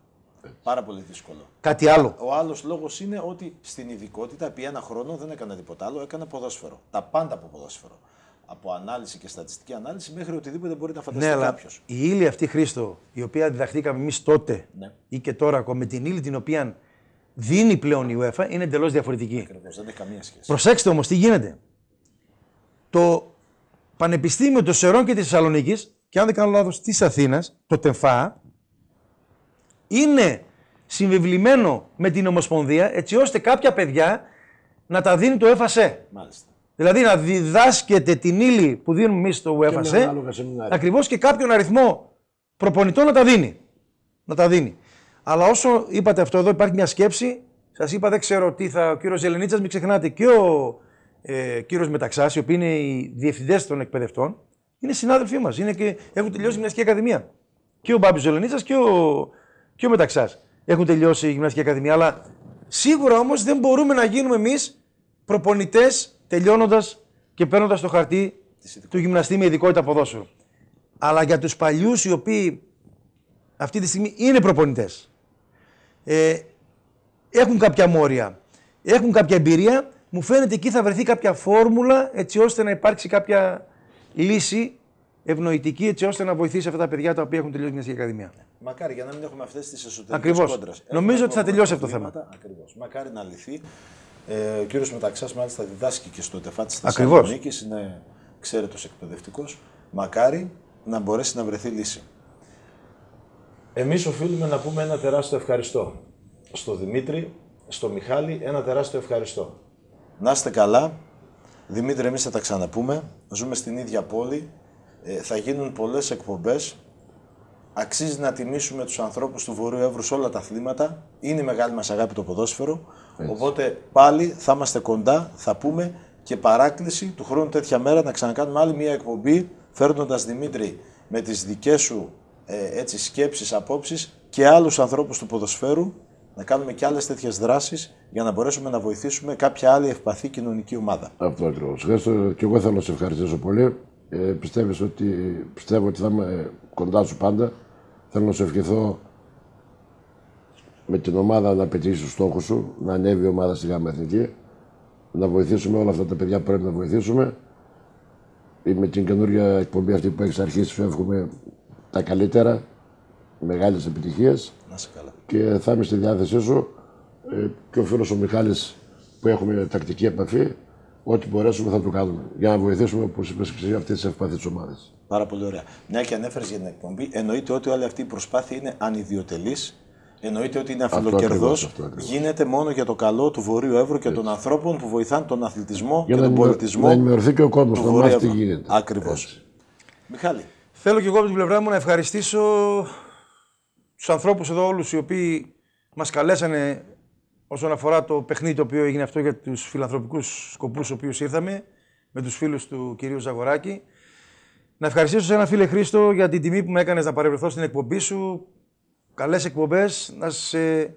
Πάρα πολύ δύσκολο. Κάτι άλλο. Ο άλλος λόγος είναι ότι στην ειδικότητα επί ένα χρόνο δεν έκανα τίποτα άλλο, έκανα ποδόσφαιρο. Τα πάντα από ποδόσφαιρο. Από ανάλυση και στατιστική ανάλυση μέχρι οτιδήποτε μπορεί να φανταστεί ναι, κάποιος. Η ύλη αυτή, Χρήστο, η οποία διδαχθήκαμε εμείς τότε ναι. ή και τώρα ακόμα, με την ύλη την οποία δίνει πλέον η UEFA, είναι εντελώς διαφορετική. Ακριβώς, δεν έχει καμία σχέση. Προσέξτε όμως τι γίνεται. Το Πανεπιστήμιο των Σερών και της Θεσσαλονίκης, και αν δεν κάνω λάθος της Αθήνας, το ΤΕΦΑ, είναι συμβεβλημένο με την Ομοσπονδία έτσι ώστε κάποια παιδιά να τα δίνει το ΕΦΑΣΕ. Μάλιστα. Δηλαδή να διδάσκεται την ύλη που δίνουμε εμείς στο ΕΦΑΣΕ ακριβώς και κάποιον αριθμό προπονητών να τα δίνει. Να τα δίνει. Αλλά όσο είπατε αυτό εδώ, υπάρχει μια σκέψη. Σας είπα, δεν ξέρω τι θα. Ο κύριος Ζελενίτσας, μην ξεχνάτε, και ο ε, κύριος Μεταξάς, οι οποίοι είναι οι διευθυντές των εκπαιδευτών, είναι συνάδελφοί μας. Έχουν τελειώσει μια ακαδημία. Και ο Μπάμπης Ζελενίτσας και ο, και ο Μεταξάς έχουν τελειώσει η γυμναστική ακαδημία. Αλλά σίγουρα όμως δεν μπορούμε να γίνουμε εμείς προπονητές τελειώνοντας και παίρνοντας το χαρτί του γυμναστή με ειδικότητα ποδόσφαιρο. Αλλά για τους παλιούς οι οποίοι αυτή τη στιγμή είναι προπονητές, ε, έχουν κάποια μόρια, έχουν κάποια εμπειρία, μου φαίνεται εκεί θα βρεθεί κάποια φόρμουλα έτσι ώστε να υπάρξει κάποια λύση ευνοητική έτσι ώστε να βοηθήσει αυτά τα παιδιά τα οποία έχουν τελειώσει μια ακαδημία. Μακάρι για να μην έχουμε αυτές τις εσωτερικές κόντρες. Νομίζω ότι θα τελειώσει αυτό το θέμα. Ακριβώς. Μακάρι να λυθεί. Ε, ο κύριος Μεταξάς μάλιστα διδάσκει και στο ΤΕΦΑ τη Θεσσαλονίκη. Είναι ξέρετο εκπαιδευτικός. Μακάρι να μπορέσει να βρεθεί λύση. Εμείς οφείλουμε να πούμε ένα τεράστιο ευχαριστώ. Στο Δημήτρη, στο Μιχάλη, ένα τεράστιο ευχαριστώ. Να είστε καλά. Δημήτρη, εμείς θα τα ξαναπούμε. Ζούμε στην ίδια πόλη. Ε, θα γίνουν πολλές εκπομπές. Αξίζει να τιμήσουμε τους ανθρώπους του Βορείου Εύρου σε όλα τα αθλήματα. Είναι η μεγάλη μας αγάπη το ποδόσφαιρο. Οπότε πάλι θα είμαστε κοντά, θα πούμε και παράκληση του χρόνου τέτοια μέρα να ξανακάνουμε άλλη μια εκπομπή φέρνοντας Δημήτρη με τις δικές σου ε, έτσι, σκέψεις, απόψεις και άλλους ανθρώπους του ποδοσφαίρου να κάνουμε και άλλες τέτοιες δράσεις για να μπορέσουμε να βοηθήσουμε κάποια άλλη ευπαθή κοινωνική ομάδα. Αυτό ακριβώς. Χρήστο, και εγώ θέλω να σε ευχαριστήσω πολύ. Ε, πιστεύεις ότι, πιστεύω ότι θα είμαι κοντά σου πάντα. Θέλω να σε ευχηθώ με την ομάδα να πετύχεις τους στόχους σου, να ανέβει η ομάδα στη ΓΑΜΑ Εθνική, να βοηθήσουμε όλα αυτά τα παιδιά που πρέπει να βοηθήσουμε. Με την καινούργια εκπομπή αυτή που έχεις αρχίσει, σου εύχομαι τα καλύτερα, μεγάλες επιτυχίες Να σε καλά. και θα είμαι στη διάθεσή σου ε, και ο φίλος ο Μιχάλης που έχουμε τακτική επαφή, ό,τι μπορέσουμε θα το κάνουμε για να βοηθήσουμε, όπω είπε και εσύ, αυτέ τι ευπαθεί ομάδε. Πάρα πολύ ωραία. Μια και ανέφερες για την εκπομπή, εννοείται ότι όλη αυτή η προσπάθεια είναι ανιδιοτελής. Εννοείται ότι είναι αφιλοκερδός. ακριβώς, αυτό ακριβώς. Γίνεται μόνο για το καλό του Βορείου Εύρου και των ανθρώπων που βοηθάνε τον αθλητισμό Για και να, τον ενημερω- πολιτισμό. να ενημερωθεί και ο κόσμος, του να Βορείου μάθει τι Εύρου. γίνεται. Ακριβώς. Έτσι. Μιχάλη, Θέλω και εγώ από την πλευρά μου να ευχαριστήσω τους ανθρώπους εδώ όλους οι οποίοι μας καλέσανε όσον αφορά το παιχνίδι το οποίο έγινε αυτό για τους φιλανθρωπικούς σκοπούς στους οποίους ήρθαμε με τους φίλους του κυρίου Ζαγοράκη. Να ευχαριστήσω σε ένα φίλε Χρήστο για την τιμή που με έκανες να παρευρεθώ στην εκπομπή σου. Καλές εκπομπές. Να σε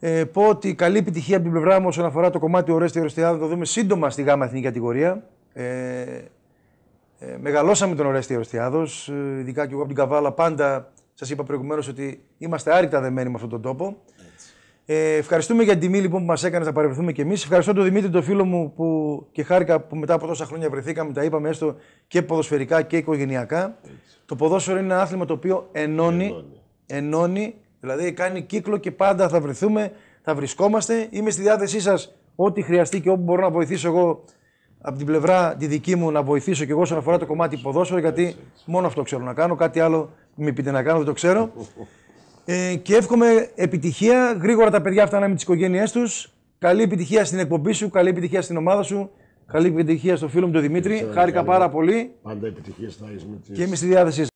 ε, πω ότι καλή επιτυχία από την πλευρά μου όσον αφορά το κομμάτι Ορέστη Ορεστιάδο. Θα το δούμε σύντομα στη γάμα εθνική κατηγορία. Ε, ε, μεγαλώσαμε τον Ορέστη Ορεστιάδο. Ε, ειδικά και εγώ από την Καβάλα πάντα σας είπα προηγουμένως ότι είμαστε άρρηκτα δεμένοι με αυτόν τον τόπο. Ε, ευχαριστούμε για την τιμή λοιπόν που μας έκανες να παρευρεθούμε κι εμείς. Ευχαριστώ τον Δημήτρη, τον φίλο μου που και χάρηκα που μετά από τόσα χρόνια βρεθήκαμε. Τα είπαμε έστω και ποδοσφαιρικά και οικογενειακά. Το ποδόσφαιρο είναι ένα άθλημα το οποίο ενώνει, ενώνει, δηλαδή κάνει κύκλο και πάντα θα βρεθούμε, θα βρισκόμαστε. Είμαι στη διάθεσή σας ό,τι χρειαστεί και όπου μπορώ να βοηθήσω εγώ από την πλευρά τη δική μου να βοηθήσω και εγώ όσον αφορά το κομμάτι ποδόσφαιρο, γιατί μόνο αυτό ξέρω να κάνω. Κάτι άλλο με πείτε να κάνω, δεν το ξέρω. Ε, και εύχομαι επιτυχία. Γρήγορα τα παιδιά φτάνουν με τι οικογένειέ τους. Καλή επιτυχία στην εκπομπή σου, καλή επιτυχία στην ομάδα σου. Καλή επιτυχία στο φίλο μου τον Δημήτρη. Χάρηκα πάρα πολύ Πάντα επιτυχίες θα έχει με τις και είμαι στη διάθεσή σας.